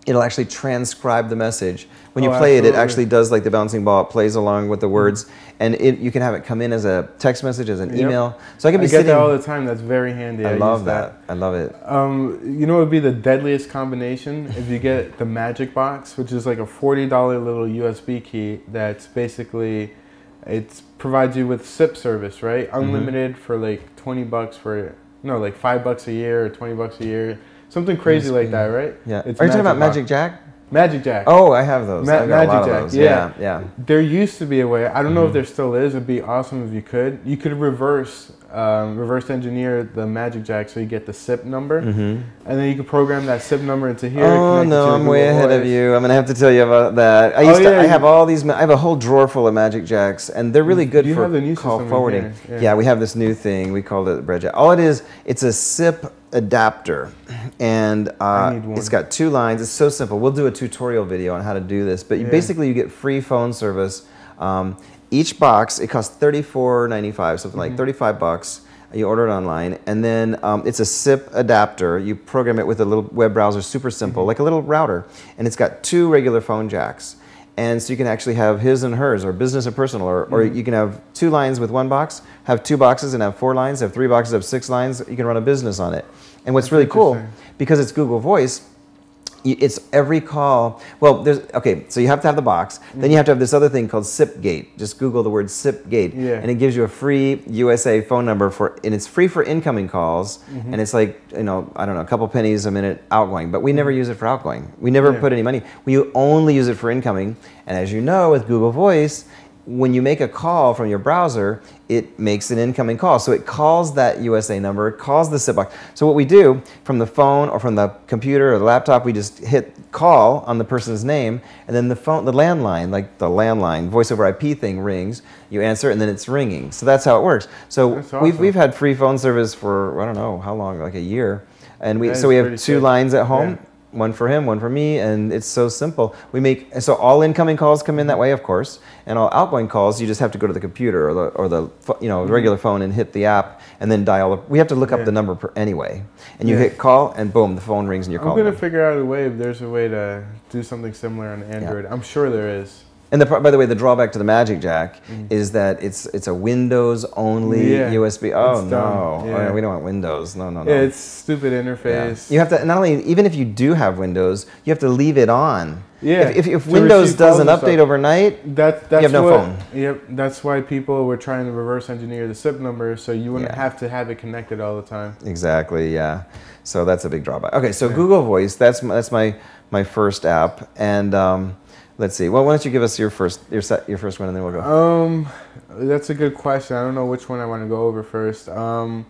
it'll actually transcribe the message. When you Mm-hmm. Oh, play it, it actually does like the bouncing ball. It plays along with the words, and it, you can have it come in as a text message, as an Yep. email. So I can I be get sitting. that all the time. That's very handy. I use love that. I love it. Um, you know, it would be the deadliest combination if you get the Magic Box, which is like a forty dollar little USB key that's basically it provides you with SIP service, right? Mm-hmm. Unlimited for like twenty bucks for no, like five bucks a year or twenty bucks a year, something crazy like that, right? Yeah. It's Are you talking about. Magic Jack? Magic Jack? Oh, I have those. Ma- I've got a lot Magic Jack, those. yeah. yeah. yeah. There used to be a way. I don't know Mm-hmm. if there still is. It'd be awesome if you could. You could reverse, um, reverse engineer the Magic Jack so you get the SIP number, and then you could program that SIP number into here. Mm-hmm. Oh no, I'm way ahead of you. I'm gonna have to tell you about that. I Oh, used to. yeah, I you- have all these. I have a whole drawer full of Magic Jacks, and they're really good You for have the new call forwarding. Yeah. yeah. we have this new thing. We called it Bread Jack. All it is, it's a SIP adapter, and uh, it's got two lines. It's so simple. We'll do a tutorial video on how to do this. But you Yeah. basically, you get free phone service. Um, each box it costs thirty four ninety five, something Mm-hmm. like thirty five bucks. You order it online, and then um, it's a SIP adapter. You program it with a little web browser, super simple, Mm-hmm. like a little router, and it's got two regular phone jacks. And so you can actually have his and hers, or business and personal, or, or Mm-hmm. you can have two lines with one box, have two boxes and have four lines, have three boxes, have six lines. You can run a business on it. And what's That's really cool, because it's Google Voice, it's every call. Well, there's okay. So you have to have the box. Then you have to have this other thing called SIPGate. Just Google the word SIPGate, Yeah. and it gives you a free USA phone number for, and it's free for incoming calls, Mm-hmm. and it's like you know I don't know a couple pennies a minute outgoing. But we never use it for outgoing. We never Yeah. put any money. We only use it for incoming. And as you know, with Google Voice. When you make a call from your browser, it makes an incoming call. So it calls that USA number, it calls the SIP box. So what we do from the phone or from the computer or the laptop, we just hit call on the person's name, and then the phone, the landline, like the landline voice over IP thing rings. You answer, and then it's ringing. So that's how it works. So That's we've we've had free phone service for I don't know how long, like a year, and we so we have two sick. lines at home Yeah. One for him, one for me, and it's so simple. We make so all incoming calls come in that way, of course, and all outgoing calls you just have to go to the computer or the or the you know regular phone and hit the app and then dial. The, we have to look up Yeah. the number per, anyway, and you Yeah. hit call and boom, the phone rings and you're I'm calling. gonna them. figure out a way if there's a way to do something similar on Android. I'm sure there is. And the, by the way, the drawback to the Magic Jack is that it's it's a Windows only. Yeah, USB. Oh no. Oh, Yeah. we don't want Windows. No, no, no. Yeah, it's stupid Yeah. interface. You have to not only even if you do have Windows, you have to leave it on. Yeah, If, if, if Windows doesn't update stuff. overnight, That, that's have no what, phone. Yep, that's why people were trying to reverse engineer the SIP number so you wouldn't Yeah. have to have it connected all the time. Exactly. Yeah. So that's a big drawback. Okay. So Google Voice. That's my, that's my my first app. And um, let's see. Well, why don't you give us your first your set your first one, and then we'll go. Um, that's a good question. I don't know which one I want to go over first. Um,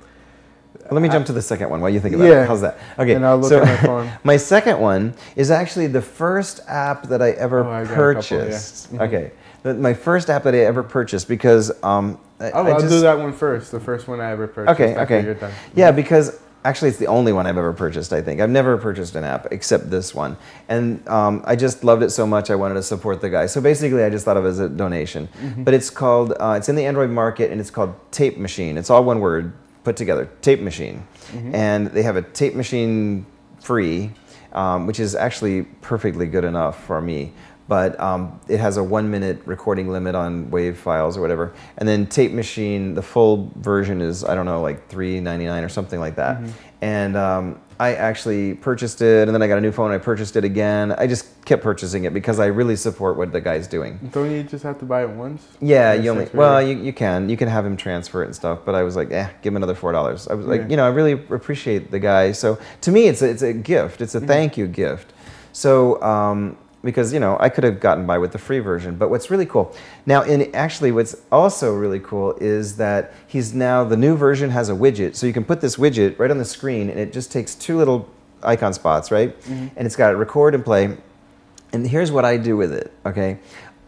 Let me jump to the second one while you think about Yeah. it. How's that? Okay. And I'll look so at my phone. my second one is actually the first app that I ever Oh, I a couple, yeah. purchased. Mhm. Okay. The- My first app that I ever purchased because um, I, oh, I I'll just, do that one first. The first one I ever purchased. Okay, okay. Yeah, because actually it's the only one I've ever purchased, I think. I've never purchased an app except this one. And um, I just loved it so much I wanted to support the guy. So basically I just thought of it as a donation. Mm-hmm. But it's called, uh, it's in the Android market and it's called TapeMachine. It's all one word put together, TapeMachine. Mm-hmm. And they have a TapeMachine free, um, which is actually perfectly good enough for me. But um, it has a one minute recording limit on WAV files or whatever. And then TapeMachine, the full version is, I don't know, like $3.99 or something like that. And um, I actually purchased it, and then I got a new phone. I purchased it again. I just kept purchasing it because I really support what the guy's doing. Don't you just have to buy it once? Yeah, you only well, you, you can you can have him transfer it and stuff. But I was like, eh, give him another four dollars. I was like, Yeah. you know, I really appreciate the guy. So to me, it's a, it's a gift. It's a Mm-hmm. thank you gift. So um, because you know I could have gotten by with the free version, but what's really cool now, in actually what's also really cool is that he's now the new version has a widget, so you can put this widget right on the screen, and it just takes two little icon spots, right? Mm-hmm. And it's got record and play. And here's what I do with it, okay?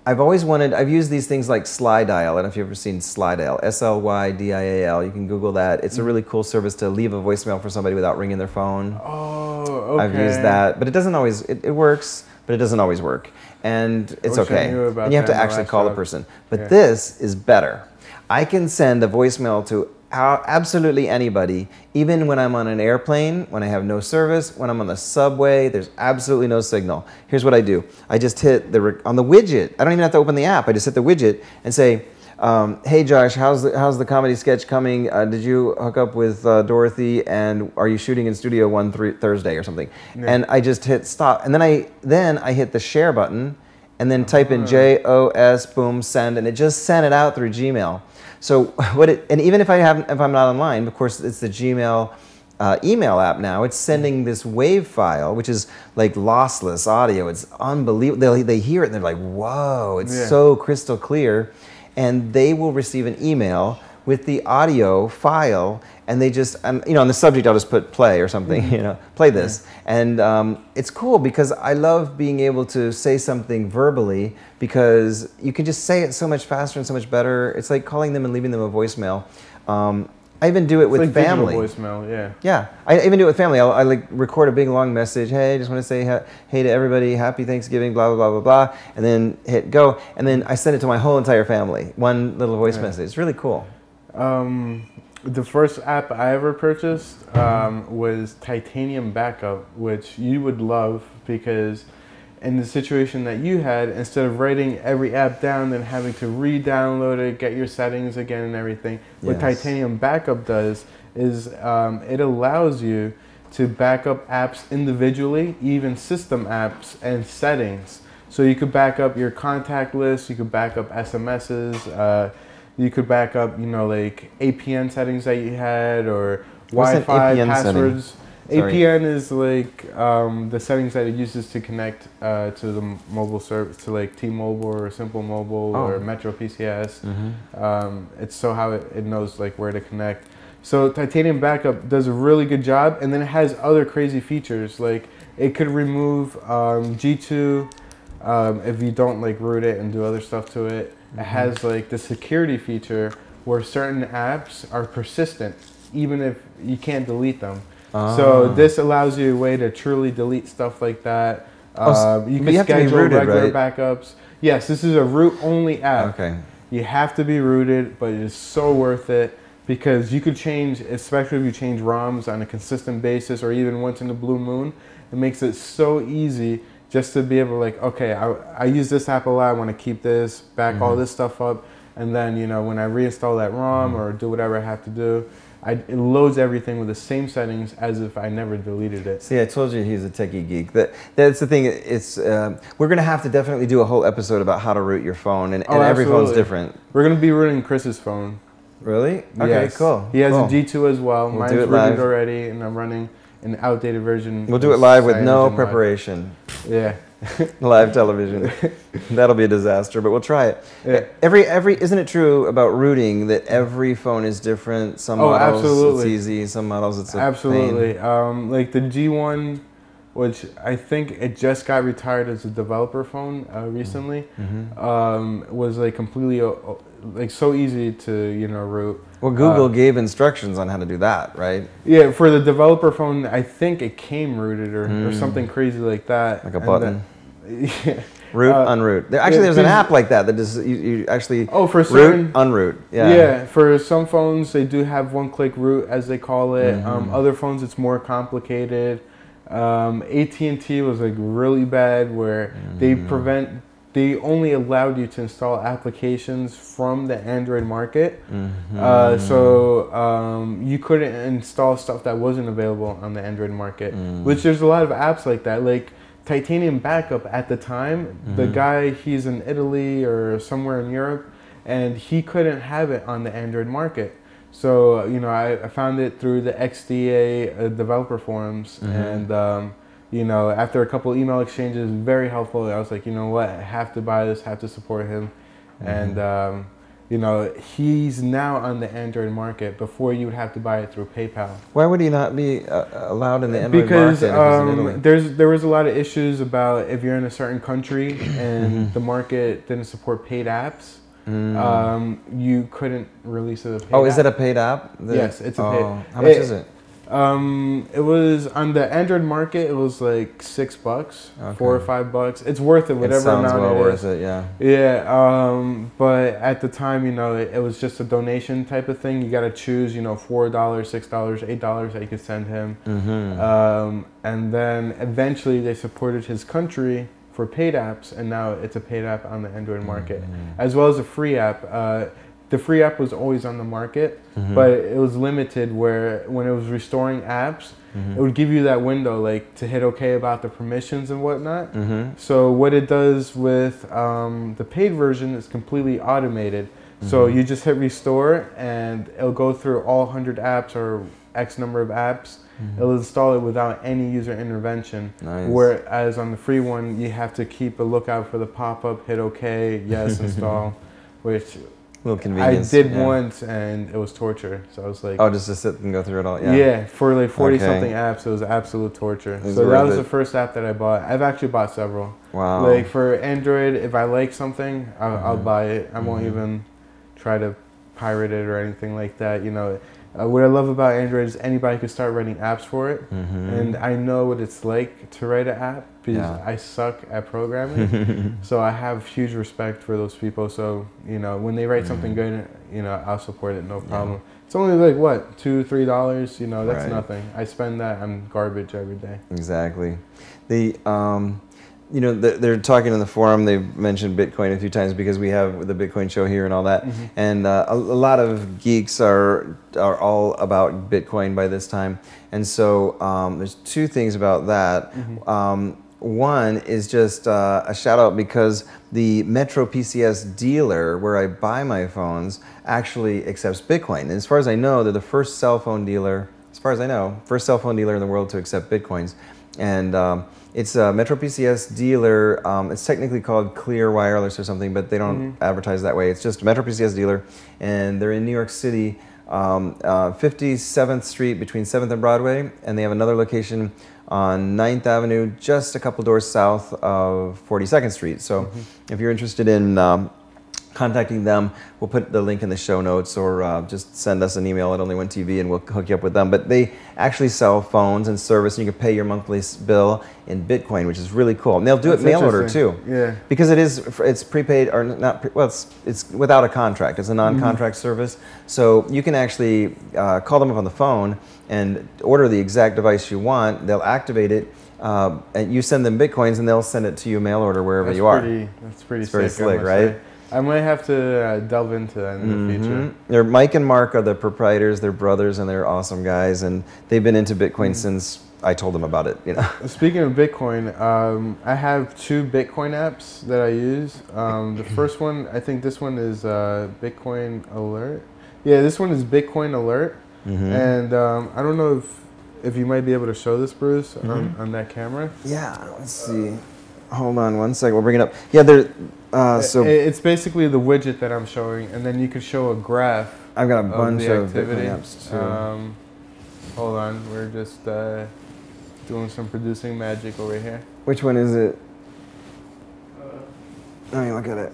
I've always wanted, I've used these things like Slydial. I don't know if you've ever seen Slydial, S L Y D I A L. You can Google that. It's a really cool service to leave a voicemail for somebody without ringing their phone. Oh, okay. I've used that, but it doesn't always, it, it works, but it doesn't always work. And it's okay. and you have to actually call the person. But Yeah. this is better. I can send a voicemail to absolutely anybody, even when I'm on an airplane, when I have no service, when I'm on the subway, there's absolutely no signal. Here's what I do I just hit the, on the widget, I don't even have to open the app, I just hit the widget and say, um, hey Josh, how's the, how's the comedy sketch coming? Uh, did you hook up with uh, Dorothy and are you shooting in Studio One three, Thursday or something? And I just hit stop, and then I then I hit the share button, and then type in J O S boom send, and it just sent it out through Gmail. So what it and even if I haven't if I'm not online, of course it's the Gmail. Uh, email app now it's sending this wave file which is like lossless audio it's unbelievable they, they hear it and they're like whoa it's Yeah. so crystal clear and they will receive an email with the audio file and they just and you know on the subject i'll just put play or something you know play this. And um, it's cool because i love being able to say something verbally because you can just say it so much faster and so much better. It's like calling them and leaving them a voicemail. Um, i even do it It's with like family voicemail, yeah. yeah, I even do it with family. I'll, I like record a big long message. Hey, I just want to say ha- hey to everybody, happy Thanksgiving, blah blah blah blah blah, and then hit go, and then I send it to my whole entire family. One little voice Yeah. message. It's really cool. Um, the first app I ever purchased um, was Titanium Backup, which you would love because in the situation that you had, instead of writing every app down and having to re-download it, get your settings again and everything, what Yes. Titanium Backup does is um, it allows you to back up apps individually, even system apps and settings. So you could back up your contact list, you could back up SMSs, uh, you could back up, you know, like APN settings that you had or What's Wi-Fi APN setting? Sorry. APN is like um, the settings that it uses to connect uh, to the mobile service, to like T-Mobile or Simple Mobile Oh. or Metro PCS. Mm-hmm. Um, it's so how it, it knows like where to connect. So Titanium Backup does a really good job, and then it has other crazy features like it could remove um, G2 um, if you don't like root it and do other stuff to it. It has like the security feature where certain apps are persistent even if you can't delete them. So Ah. this allows you a way to truly delete stuff like that. Oh, Uh, you can you have to be schedule rooted, regular right? backups. Yes, this is a root only app. Okay. You have to be rooted, but it is so worth it because you could change, especially if you change ROMs on a consistent basis or even once in a blue moon. It makes it so easy just to be able to like, okay, I, I use this app a lot. I want to keep this, back all Mm-hmm. this stuff up, and then you know when I reinstall that ROM Mm-hmm. or do whatever I have to do, I, it loads everything with the same settings as if I never deleted it. See, I told you he's a techie geek. That that's the thing. It's um, we're gonna have to definitely do a whole episode about how to root your phone, and, Oh, and every phone's different. We're gonna be rooting Chris's phone. Really? Okay, Yes. cool. He has cool. a G2 as well. We'll Mine's do it rooted live. already, and I'm running an outdated version. We'll do it live with no preparation. Yeah. Live television. That'll be a disaster, but we'll try it. Yeah. Every every isn't it true about rooting that every phone is different? Some Oh, models absolutely. it's easy, some models it's a Absolutely. Um, like the G1, which I think it just got retired as a developer phone uh, recently, Mm-hmm. um, was like completely uh, uh, like so easy to you know root. Well, Google Uh, gave instructions on how to do that, right? Yeah, for the developer phone, I think it came rooted or, or Mm. something crazy like that. Like a And button. then- yeah. Root, Uh, unroot. There, actually, yeah, there's an app like that that does you, you actually Oh, for root, certain. unroot. Yeah. Yeah. for some phones they do have one-click root as they call it. Mm-hmm. Um, other phones it's more complicated. Um, AT&T was like really bad where they Mm-hmm. prevent they only allowed you to install applications from the Android market. Mm-hmm. Uh, so um, you couldn't install stuff that wasn't available on the Android market. Mm. Which there's a lot of apps like that. Like Titanium Backup at the time, the Mm-hmm. guy he's in Italy or somewhere in Europe, and he couldn't have it on the Android market. So you know, I, I found it through the XDA uh, developer forums, Mm-hmm. and um, you know, after a couple email exchanges, very helpful. I was like, you know what, I have to buy this, have to support him, Mm-hmm. and um, you know, he's now on the Android market. Before you would have to buy it through PayPal Why would he not be uh, allowed in the Android because market in um, there's there was a lot of issues about if you're in a certain country and Mm-hmm. the market didn't support paid apps, um, you couldn't release a paid Mm. oh, is it a paid app? The- Yes, it's a oh, paid- How much it- is it? Um, it was on the Android market. It was like six bucks, four or five bucks. It's worth it, It whatever sounds amount well it worth is. it. Yeah. Yeah, um, but at the time, you know, it, it was just a donation type of thing. You got to choose, you know, four dollars, six dollars, eight dollars that you could send him. Mm-hmm. Um, and then eventually they supported his country for paid apps, and now it's a paid app on the Android market, Mm-hmm. as well as a free app. Uh, the free app was always on the market, Mm-hmm. but it was limited where when it was restoring apps, Mm-hmm. it would give you that window like to hit OK about the permissions and whatnot. Mm-hmm. So what it does with um, the paid version is completely automated. So Mm-hmm. you just hit restore and it'll go through all 100 apps or X number of apps. It'll install it without any user intervention. Mm-hmm. Nice. Whereas on the free one, you have to keep a lookout for the pop-up, hit OK, yes, install, which little I did yeah. once and it was torture. So I was like, Oh, just to sit and go through it all. yeah. Yeah. for like 40 Okay. something apps, it was absolute torture. was so that was it. the first app that I bought. I've actually bought several. Wow. Like for Android, if I like something, I'll, I'll Mhm. buy it. I won't Mhm. even try to pirate it or anything like that. You know, uh, what I love about Android is anybody can start writing apps for it, Mhm. and I know what it's like to write an app because Yeah. I suck at programming. so I have huge respect for those people. So you know, when they write something good, you know, I'll support it, no problem. It's only like what two, three dollars. You know, that's Right. nothing. I spend that on garbage every day. Exactly. The um, you know, they're talking in the forum. They've mentioned Bitcoin a few times because we have the Bitcoin show here and all that. And uh, a, a lot of geeks are are all about Bitcoin by this time. And so um, there's two things about that. Um, one is just uh, a shout out because the Metro PCS dealer where I buy my phones actually accepts Bitcoin. And as far as I know, they're the first cell phone dealer, as far as I know, first cell phone dealer in the world to accept Bitcoins. And um, it's a Metro PCS dealer. Um, it's technically called Clear Wireless or something, but they don't advertise that way. It's just Metro PCS dealer, and they're in New York City, um, uh, 57th Street between 7th and Broadway, and they have another location on 9th Avenue, just a couple doors south of 42nd Street. So if you're interested in um, contacting them, we'll put the link in the show notes or uh, just send us an email at Only One TV and we'll hook you up with them. But they actually sell phones and service, and you can pay your monthly bill in Bitcoin, which is really cool. And they'll do That's it mail order too. Yeah. Because it is, it's prepaid or not, pre- well, it's, it's without a contract. It's a non contract service. So you can actually uh, call them up on the phone and order the exact device you want. They'll activate it. Uh, and you send them bitcoins, and they'll send it to you mail order wherever That's you are. pretty, That's pretty It's very slick, right? say. I might have to uh, delve into that in the future. Mhm. They're Mike and Mark are the proprietors. They're brothers, and they're awesome guys. And they've been into Mm-hmm. Bitcoin since I told them about it. You know. Speaking of Bitcoin, um, I have two Bitcoin apps that I use. Um, the first one, I think this one is uh, Bitcoin Alert. Yeah, this one is Bitcoin Alert, Mm-hmm. and um, I don't know if if you might be able to show this, Bruce, on, Mm-hmm. on that camera. Yeah. Let's see. Hold on one second. We'll bring it up. Yeah. They're. Uh, so it's basically the widget that I'm showing, and then you could show a graph I've got a of bunch the of activity. Bitcoin apps too. Um, hold on, we're just uh, doing some producing magic over here. Which one is it? Let me look at it.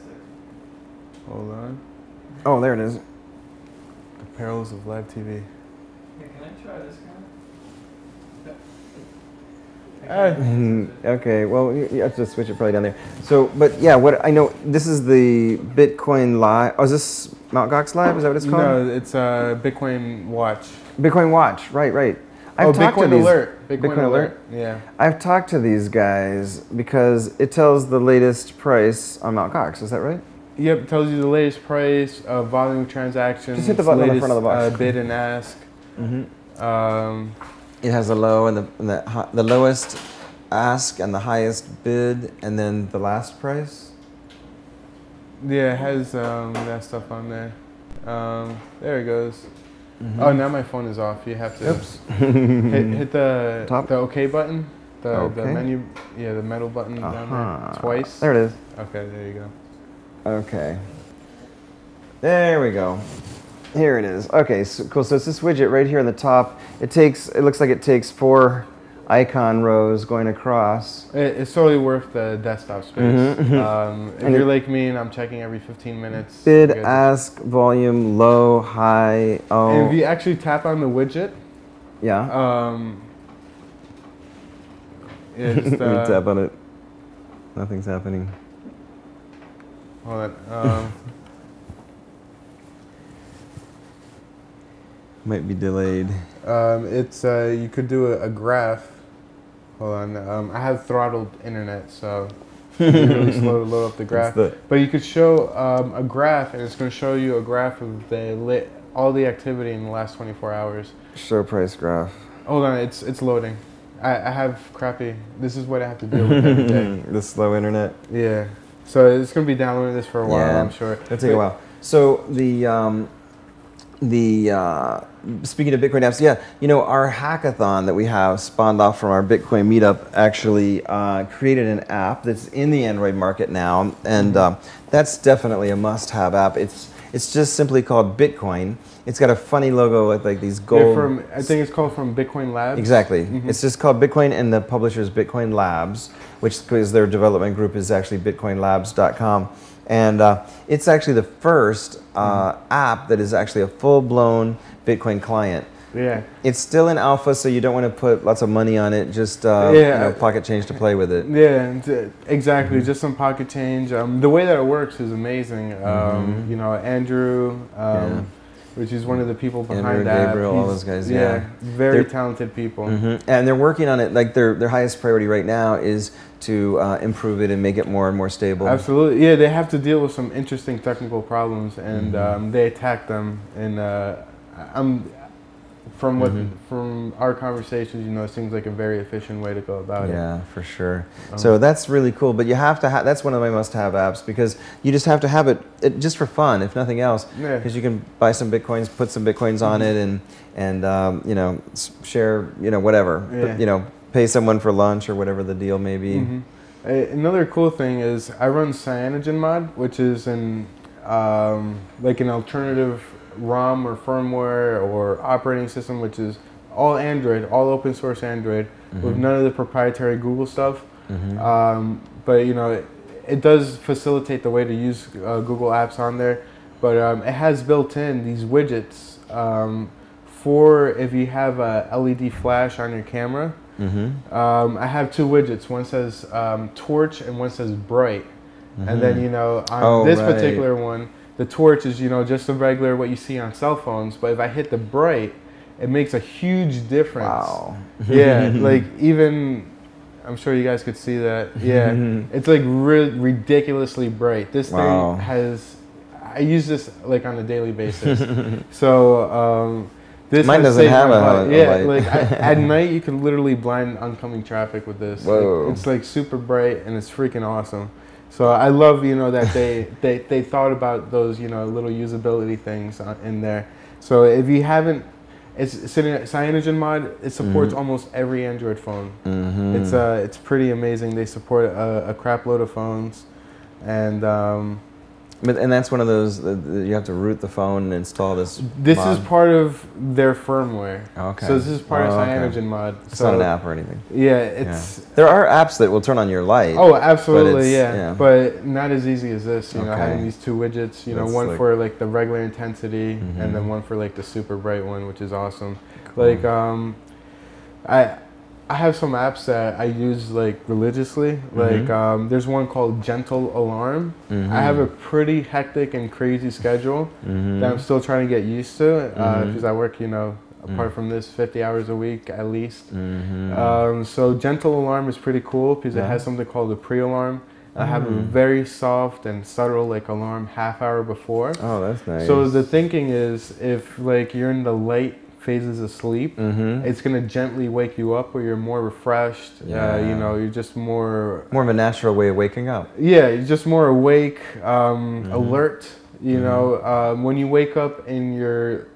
Hold on. Oh, there it is. The perils of live TV. Yeah, can I try this Ah, okay, well, you have to switch it probably down there. So, but yeah, what I know, this is the Bitcoin Live. Oh, is this Mount Gox Live? Is that what it's called? No, it's uh, Bitcoin Watch. Bitcoin Watch. Right, right. oh, talked Bitcoin to these, Alert. Bitcoin, Bitcoin Alert. Yeah. I've talked to these guys because it tells the latest price on Mount Gox. Is that right? Yep, it tells you the latest price, uh, volume of transactions. Just hit the button on the front of the box. Uh, bid and ask. Mm-hmm. Um, It has the low and the and the, hi- the lowest ask and the highest bid, and then the last price. yeah, it has um, that stuff on there. Um, there it goes. Mm-hmm. Oh, now my phone is off. You have to Oops. hit, hit the Top? the OK button. The, the menu, yeah, the metal button down Uh-huh. there twice. There it is. Okay, there you go. Okay. There we go. Here it is. Okay, so cool. So it's this widget right here on the top. It takes. It looks like it takes four icon rows going across. It, it's totally worth the desktop space. Mhm, mhm. Um, if And you're like me and I'm checking every 15 minutes. Bid, ask, volume, low, high. Oh, And if you actually tap on the widget, yeah. um, it's uh, tap on it. Nothing's happening. hold on. Um, Might be delayed. um, it's uh, you could do a, a graph. Hold on. Um, I have throttled internet, so really slow to load up the graph. the- But you could show um, a graph, and it's going to show you a graph of the lit, all the activity in the last 24 hours. Show price graph. Hold on, it's it's loading. I, I have crappy. This is what I have to deal with every day. the slow internet. Yeah. So it's gonna be downloading this for a while, Yeah, I'm sure. It'll take a while. So the um, the uh, speaking of Bitcoin apps, yeah, you know our hackathon that we have spawned off from our Bitcoin meetup actually uh, created an app that's in the Android market now, and um, that's definitely a must-have app. It's it's just simply called Bitcoin. It's got a funny logo with like these Yeah, gold. from I think it's called from Bitcoin Labs. Exactly. Mhm. It's just called Bitcoin, and the publisher is Bitcoin Labs, which is their development group is actually bitcoinlabs.com. And uh, it's actually the first uh, Mm-hmm. app that is actually a full blown Bitcoin client. Yeah. It's still in alpha, so you don't want to put lots of money on it, just uh, Yeah, you know, pocket change to play with it. Yeah, uh, exactly. Mm-hmm. Just some pocket change. Um, the way that it works is amazing. Um, You know, Andrew. Um, which is one of the people behind Andrew that. Gabriel, all those guys, yeah. very They're- talented people. hmm And they're working on it. Like their their highest priority right now is to uh, improve it and make it more and more stable. Absolutely, yeah. They have to deal with some interesting technical problems, and Mhm. um, they attack them. And uh, I'm from what Mhm. from our conversations, you know, it seems like a very efficient way to go about it. Yeah, for sure. Um, so that's really cool. But you have to have. That's one of my must-have apps because you just have to have it, it just for fun, if nothing else. Yeah. Because you can buy some bitcoins, put some bitcoins on Mm-hmm. it, and and um, you know share you know whatever. But, you know, pay someone for lunch or whatever the deal may be. Mhm. A- Another cool thing is I run CyanogenMod, which is an um, like an alternative ROM or firmware or operating system, which is all Android, all open source Android, with Mhm. none of the proprietary Google stuff. Mhm. Um, but you know, it, it does facilitate the way to use uh, Google Apps on there. But um, it has built in these widgets um, for if you have a LED flash on your camera. Mhm. Um, I have two widgets. One says um, torch and one says bright. And then you know on Oh, this right. particular one, the torch is you know just a regular what you see on cell phones. But if I hit the bright, it makes a huge difference. Wow. Yeah, like even I'm sure you guys could see that. Yeah, it's like re- ridiculously bright. This Wow. thing has. I use this like on a daily basis. so um, this Mine doesn't have a- a yeah, light. like I, at night you can literally blind oncoming traffic with this. Like, Whoa. it's like super bright and it's freaking awesome. So I love you know that they they, they thought about those you know little usability things in there. So if you haven't, it's Cyano- CyanogenMod. It supports Mhm. almost every Android phone. Mm-hmm. It's uh, it's pretty amazing. They support a, a crap load of phones, and um, But, and that's one of those that you have to root the phone and install this. this mod. is part of their firmware. Okay. So this is part Oh, of okay. CyanogenMod. It's so not an app or anything. Yeah, Yeah. it's. There are apps that will turn on your light. Oh, absolutely, it's- yeah. yeah. But not as easy as this. You know, Okay. having these two widgets. You know, one like- for like the regular intensity, Mhm. and then one for like the super bright one, which is awesome. Cool. Like, um, I I have some apps that I use like religiously. Like, Mhm. um, there's one called Gentle Alarm. Mhm. I have a pretty hectic and crazy schedule Mhm. that I'm still trying to get used to because I work, you know, apart Mm. from this, 50 hours a week at least. Um, so Gentle Alarm is pretty cool because Yeah. it has something called a pre-alarm. I have a Mm. very soft and subtle like alarm half hour before. oh, that's nice. So the thinking is if like you're in the late phases of sleep, Mhm. it's gonna gently wake you up where you're more refreshed. Uh, Yeah. you know, you're just more more of a natural way of waking up. yeah, you're just more awake, um, Mhm. alert. You Mhm. know, um, when you wake up in your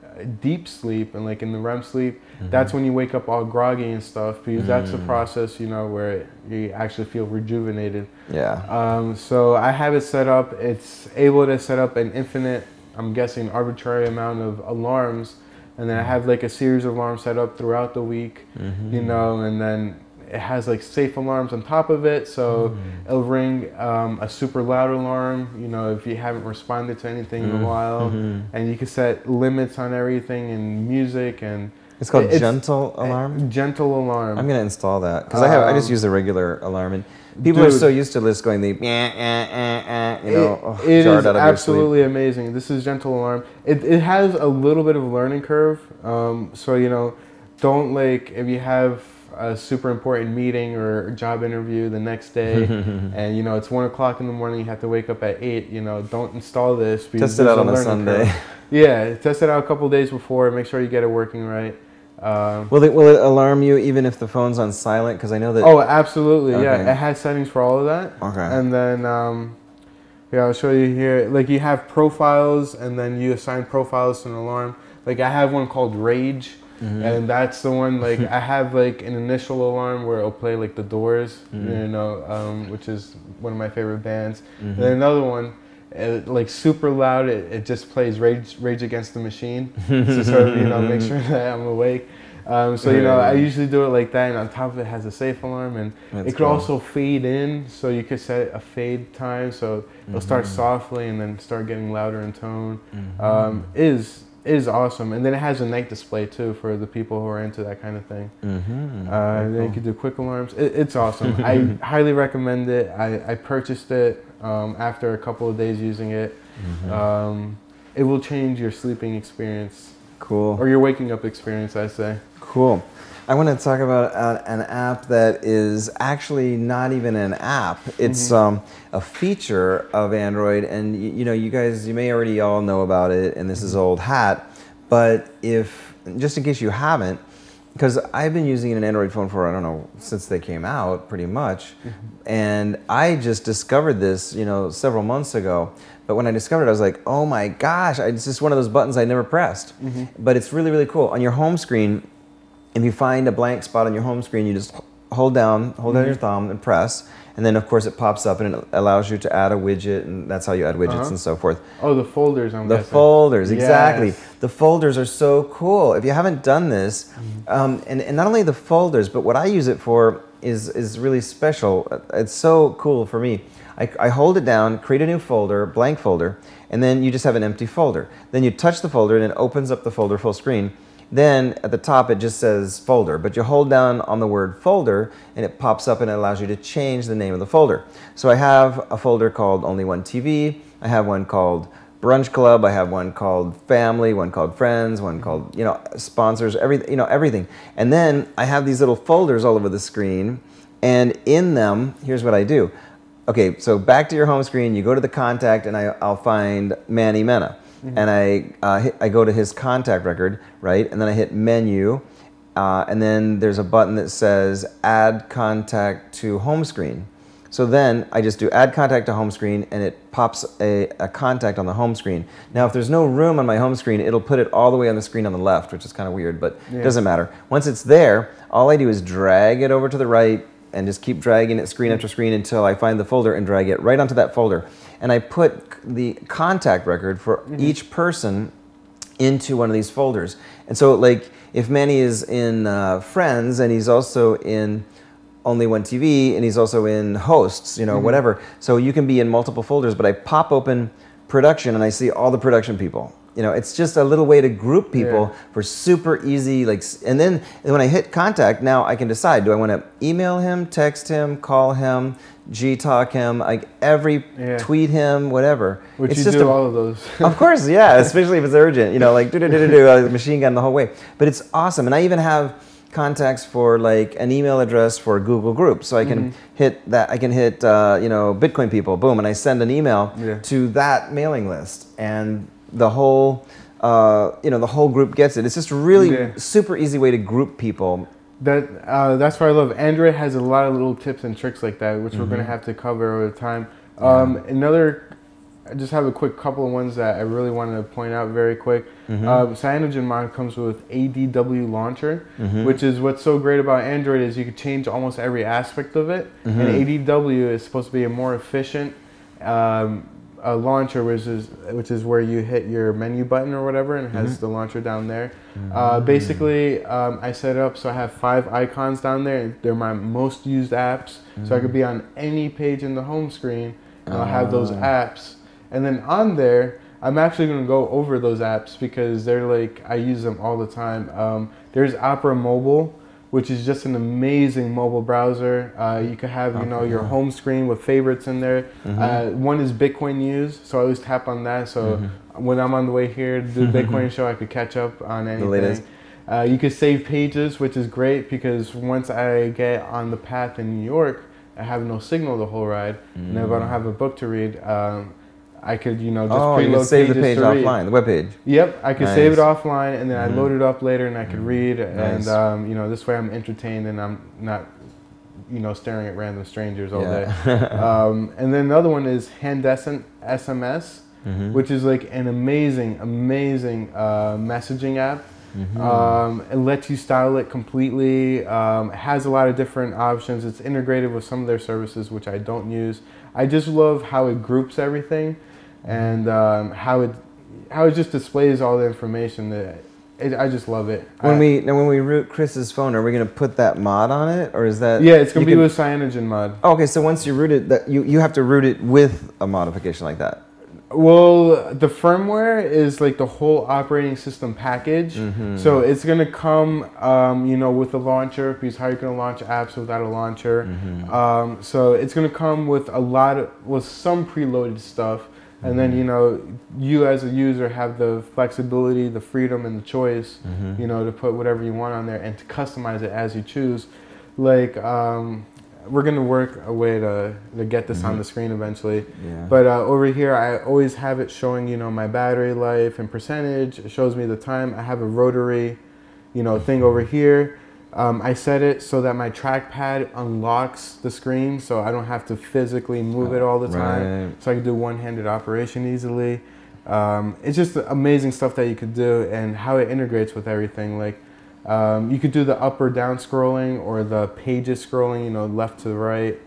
deep sleep and like in the REM sleep, that's when you wake up all groggy and stuff because that's the Mm. process, you know, where you actually feel rejuvenated. Yeah. Um, so I have it set up. It's able to set up an infinite, I'm guessing, arbitrary amount of alarms, and then I have like a series of alarms set up throughout the week Mhm. you know, and then it has like safe alarms on top of it, so it'll ring um, a super loud alarm, you know, if you haven't responded to anything in Mm, a while, mhm. and you can set limits on everything and music and It's called It's- Gentle Alarm. gentle alarm. I'm gonna install that because I have I just Um, use the regular alarm and people are so used to this going the eh, eh, eh, eh, you know It- oh, it jarred out of your sleep. absolutely amazing. This is gentle alarm. It, it has a little bit of a learning curve. Um, so you know, don't like if you have a super important meeting or job interview the next day, and you know it's one o'clock in the morning. You have to wake up at eight. You know, don't install this. because Test it out on a Sunday. curve. Yeah, test it out a couple days before. Make sure you get it working right. Um, Will it will it alarm you even if the phone's on silent? Because I know that. oh, absolutely. Okay. Yeah, it has settings for all of that. Okay. And then, um, yeah, I'll show you here. Like you have profiles, and then you assign profiles to an alarm. Like I have one called Rage, Mhm. and that's the one. Like I have like an initial alarm where it'll play like the Doors, Mhm. you know, um, which is one of my favorite bands. Mhm. And then another one. It, like super loud, it, it just plays Rage Rage Against the Machine to sort of you know make sure that I'm awake. Um, so you know I usually do it like that, and on top of it has a safe alarm, and That's it could cool. also fade in, so you could set a fade time, so it'll start Mhm. softly and then start getting louder in tone. Mhm. Um, is is awesome, and then it has a night display too for the people who are into that kind of thing. Mhm. Uh, Very then you cool. could do quick alarms. It, it's awesome. I highly recommend it. I, I purchased it um, after a couple of days using it. Mhm. Um, it will change your sleeping experience Cool. or your waking up experience. I say. Cool. I want to talk about uh, an app that is actually not even an app. It's um, a feature of Android, and y- you know, you guys, you may already all know about it, and this is old hat. But if, just in case you haven't, because I've been using an Android phone for I don't know since they came out, pretty much, mm-hmm. and I just discovered this, you know, several months ago. But when I discovered it, I was like, oh my gosh, it's just one of those buttons I never pressed. Mm-hmm. But it's really, really cool. On your home screen, if you find a blank spot on your home screen, you just hold down, hold down mm-hmm. your thumb and press, and then of course it pops up and it allows you to add a widget, and that's how you add widgets Uh-huh. and so forth. Oh, the folders. I'm The guessing. folders, exactly. Yes. The folders are so cool. If you haven't done this, um, and, and not only the folders, but what I use it for is, is really special. It's so cool for me. I, I hold it down, create a new folder, blank folder, and then you just have an empty folder. Then you touch the folder and it opens up the folder full screen. Then at the top it just says folder, but you hold down on the word folder and it pops up and it allows you to change the name of the folder. So I have a folder called Only One TV, I have one called Brunch Club, I have one called Family, one called Friends, one called, you know, sponsors, everything, you know, everything. And then I have these little folders all over the screen and in them, here's what I do. Okay, so back to your home screen, you go to the contact and I, I'll find Manny Mena. And I, uh, hit, I go to his contact record, right? And then I hit menu. Uh, and then there's a button that says add contact to home screen. So then I just do add contact to home screen and it pops a, a contact on the home screen. Now, if there's no room on my home screen, it'll put it all the way on the screen on the left, which is kind of weird, but it Yeah. doesn't matter. Once it's there, all I do is drag it over to the right and just keep dragging it screen after screen until I find the folder and drag it right onto that folder. And I put the contact record for each person into one of these folders. And so, like, if Manny is in uh, Friends and he's also in Only One TV and he's also in Hosts, you know, whatever. So you can be in multiple folders, but I pop open production and I see all the production people. You know, it's just a little way to group people Yeah. for super easy, like, and then and when I hit contact, now I can decide: do I want to email him, text him, call him, G talk him, like every Yeah. tweet him, whatever. Which it's you just do a, all of those. of course, yeah, especially if it's urgent, you know, like do do do do machine gun the whole way. But it's awesome, and I even have contacts for like an email address for Google Groups, so I can Mm-hmm. hit that. I can hit uh, you know Bitcoin people, boom, and I send an email Yeah. to that mailing list, and the whole. Uh, you know the whole group gets it. It's just a really Yeah. super easy way to group people. That uh, that's what I love. Android has a lot of little tips and tricks like that, which we're Mm-hmm. gonna have to cover over time. Um, Another, I just have a quick couple of ones that I really wanted to point out very quick. Mm-hmm. Uh, CyanogenMod comes with ADW Launcher, Mm-hmm. which is what's so great about Android is you can change almost every aspect of it. Mm-hmm. And ADW is supposed to be a more efficient. Um, a launcher, which is which is where you hit your menu button or whatever, and it has Mm-hmm. the launcher down there. Uh, basically, um, I set it up so I have five icons down there. They're my most used apps, so I could be on any page in the home screen, and I'll have those Ah. apps. And then on there, I'm actually going to go over those apps because they're like I use them all the time. Um, there's Opera Mobile, which is just an amazing mobile browser. Uh, you can have you know your home screen with favorites in there. Mm-hmm. Uh, one is Bitcoin News, so I always tap on that. So Mm-hmm. when I'm on the way here to the Bitcoin show, I could catch up on anything. The latest. Uh, you could save pages, which is great because once I get on the path in New York, I have no signal the whole ride, and if I don't have a book to read, um, I could you know just oh, preload save the page offline, the web page. Yep, I could save it Mm-hmm. offline and then I load it up later and I could read Nice. and um, you know this way I'm entertained and I'm not you know staring at random strangers all Yeah. day. um, and then another one is Handcent SMS, Mm-hmm. which is like an amazing, amazing uh, messaging app. Mm-hmm. Um, it lets you style it completely. Um, it has a lot of different options. It's integrated with some of their services, which I don't use. I just love how it groups everything, and um, how it how it just displays all the information. That it, I just love it. When I- we now when we root Chris's phone, are we gonna put that mod on it, or is that yeah, it's gonna be can- with CyanogenMod. Oh, okay, so once you root it, that you, you have to root it with a modification like that. Well, the firmware is like the whole operating system package. Mm-hmm. So it's gonna come, um, you know, with a launcher because how are you gonna launch apps without a launcher? Mm-hmm. Um, so it's gonna come with a lot of, with some preloaded stuff and then you know you as a user have the flexibility, the freedom, and the choice, Mm-hmm. you know, to put whatever you want on there and to customize it as you choose. Like um, we're gonna work a way to to get this on the screen eventually. Yeah. But uh, over here, I always have it showing, you know, my battery life and percentage. It shows me the time. I have a rotary, you know, thing over here. Um, I set it so that my trackpad unlocks the screen, so I don't have to physically move it all the time. Right. So I can do one-handed operation easily. Um, it's just amazing stuff that you could do, and how it integrates with everything. Like um, you could do the up or down scrolling, or the pages scrolling, you know, left to the right.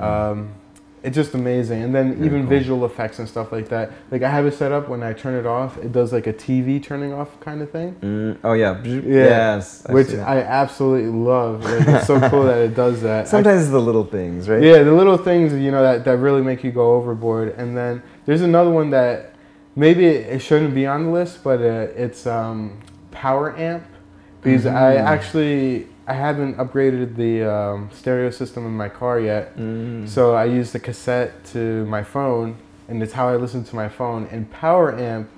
Um, it's just amazing. And then Very even cool. visual effects and stuff like that. Like I have it set up when I turn it off, it does like a TV turning off kind of thing. Mm, oh yeah. Yeah. Yes. I've which. I absolutely love. Like, it's so cool that it does that. I- Sometimes the little things, right? yeah, the little things you know that, that really make you go overboard. And then there's another one that maybe it shouldn't be on the list, but uh, it's um, Power Amp because I Mm. actually I haven't upgraded the um, stereo system in my car yet. Mm. So I use the cassette to my phone, and it's how I listen to my phone. And Power Amp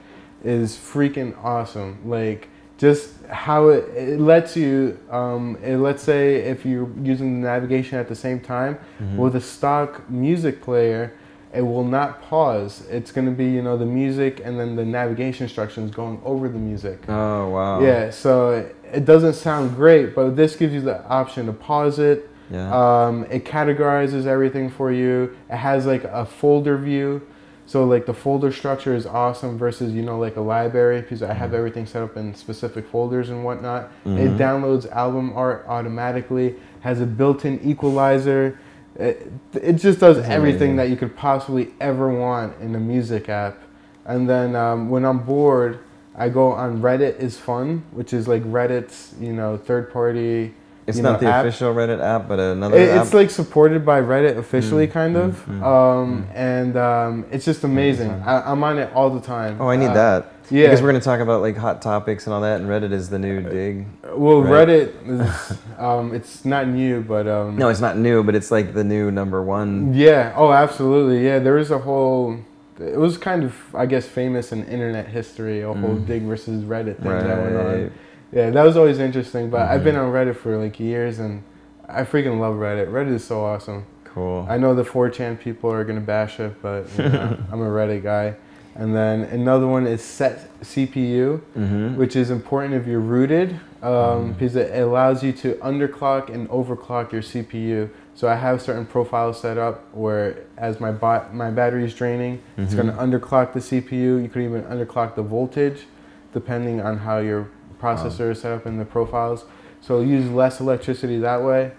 is freaking awesome. Like just how it, it lets you. Um, it let's say if you're using the navigation at the same time Mm-hmm. with a stock music player. It will not pause. It's going to be, you know, the music and then the navigation instructions going over the music. Oh wow. Yeah, so it- doesn't sound great, but this gives you the option to pause it. Yeah. Um, it categorizes everything for you. It has like a folder view. So like the folder structure is awesome versus you know like a library because I have everything set up in specific folders and whatnot. It downloads album art automatically. Has a built-in equalizer. It, it just does everything amazing. that you could possibly ever want in a music app. And then um, when I'm bored, I go on Reddit is fun, which is like Reddit's you know third party. it's not know, the app. official Reddit app, but another It, app. it's like supported by Reddit officially, Mm, kind mm, of, mm, um, and um, it's just amazing. fun. I, I'm on it all the time. oh, I need Uh, that. Yeah. Because we're gonna talk about like hot topics and all that, and Reddit is the new Digg. Well, Right. Reddit is, um, it's not new, but um, No, it's not new, but it's like the new number one. Yeah. Oh, absolutely. Yeah. There is a whole. It was kind of, I guess, famous in internet history. A whole Mm. Digg versus Reddit thing that went on. Yeah, that was always interesting. But I've been on Reddit for like years, and I freaking love Reddit. Reddit is so awesome. Cool. I know the 4chan people are gonna bash it, but you know, I'm a Reddit guy. And then another one is set CPU, mm-hmm. which is important if you're rooted um, because it allows you to underclock and overclock your CPU. So I have certain profiles set up where as my bot, my battery is draining, it's Mhm. going to underclock the CPU. You could even underclock the voltage depending on how your processor is set up in the profiles. So use less electricity that way.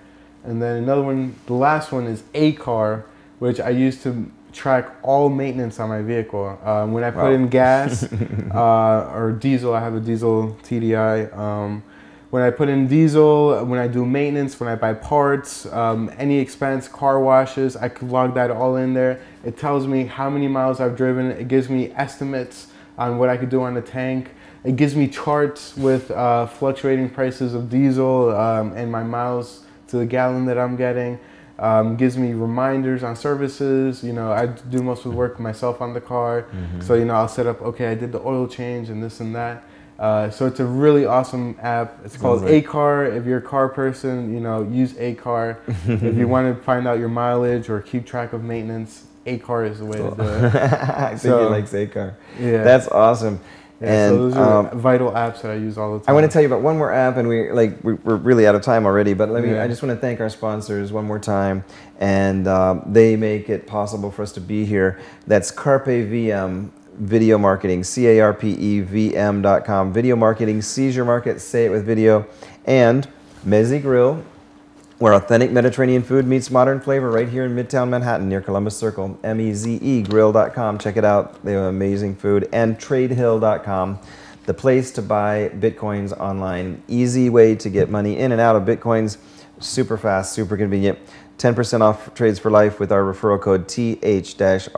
And then another one, the last one is ACAR, which I use to track all maintenance on my vehicle. Um, when I put Wow. in gas uh, or diesel, I have a diesel TDI. Um, when I put in diesel, when I do maintenance, when I buy parts, um, any expense, car washes, I could log that all in there. It tells me how many miles I've driven. It gives me estimates on what I could do on the tank. It gives me charts with uh, fluctuating prices of diesel um, and my miles to the gallon that I'm getting. Um, gives me reminders on services. You know, I do most of the work myself on the car. So, you know, I'll set up, okay, I did the oil change and this and that. Uh, so it's a really awesome app. It's called like- ACAR. If you're a car person, you know, use ACAR. if you want to find out your mileage or keep track of maintenance, ACAR is the way to do it. I think So- he likes Acar. Yeah. That's awesome. yeah, and so those are um, vital apps that I use all the time. I want to tell you about one more app, and we like we- we're really out of time already. But let me. Yeah. I just want to thank our sponsors one more time, and um, they make it possible for us to be here. That's Carpe VM Video Marketing, C A R P E V M dot com. Video marketing, seize your market, say it with video, and Meze Grill, where authentic Mediterranean food meets modern flavor right here in Midtown Manhattan near Columbus Circle. M E Z E grill.com. Check it out. They have amazing food. And tradehill.com, the place to buy Bitcoins online. Easy way to get money in and out of Bitcoins. Super fast, super convenient. 10% off trades for life with our referral code TH-R141,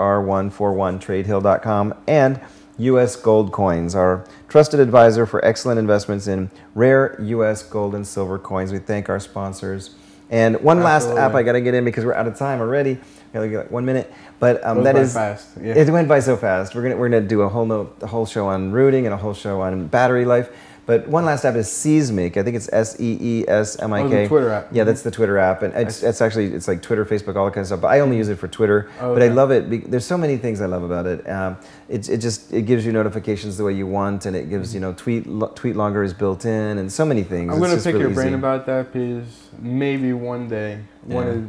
tradehill.com. And U.S. Gold Coins, our trusted advisor for excellent investments in rare U.S. gold and silver coins. We thank our sponsors And one last app I got to get in because we're out of time already. Got to get like one minute, but um, that is. Yeah. it went by so fast. We're gonna we're gonna do a whole no, a whole show on rooting and a whole show on battery life. But one last app is Seesmic. I think it's S E E S M I Oh, the Twitter app. Yeah, that's the Twitter app, and it's, it's actually it's like Twitter, Facebook, all that kind of stuff. But I only use it for Twitter. Oh, but I love it. There's so many things I love about it. Um, it, it just it gives you notifications the way you want, and it gives you know tweet lo- tweet longer is built in, and so many things. I'm It's gonna pick really your brain easy. about that because maybe one day, one Yeah. of,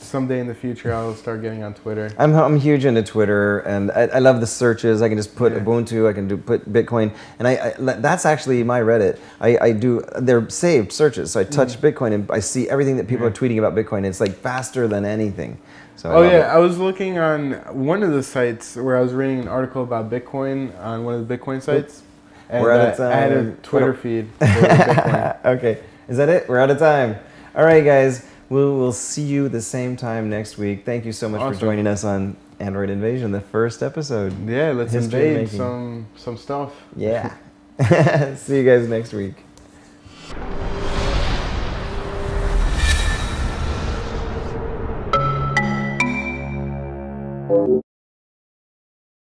someday in the future, I'll start getting on Twitter. I'm, I'm huge into Twitter, and I, I love the searches. I can just put Yeah. Ubuntu, I can do put Bitcoin, and I, I that's actually my Reddit. I, I do they're saved searches, so I touch Bitcoin and I see everything that people Mm. Yeah. are tweeting about Bitcoin. It's like faster than anything. So Oh yeah, it. I was looking on one of the sites where I was reading an article about Bitcoin on one of the Bitcoin sites, and We're out of uh, I had a. Twitter feed for okay, is that it? We're out of time. All right, guys. We'll, we'll see you the same time next week. Thank you so much Awesome. for joining us on Android Invasion, the first episode. Yeah, let's History invade making. some some stuff. Yeah. see you guys next week.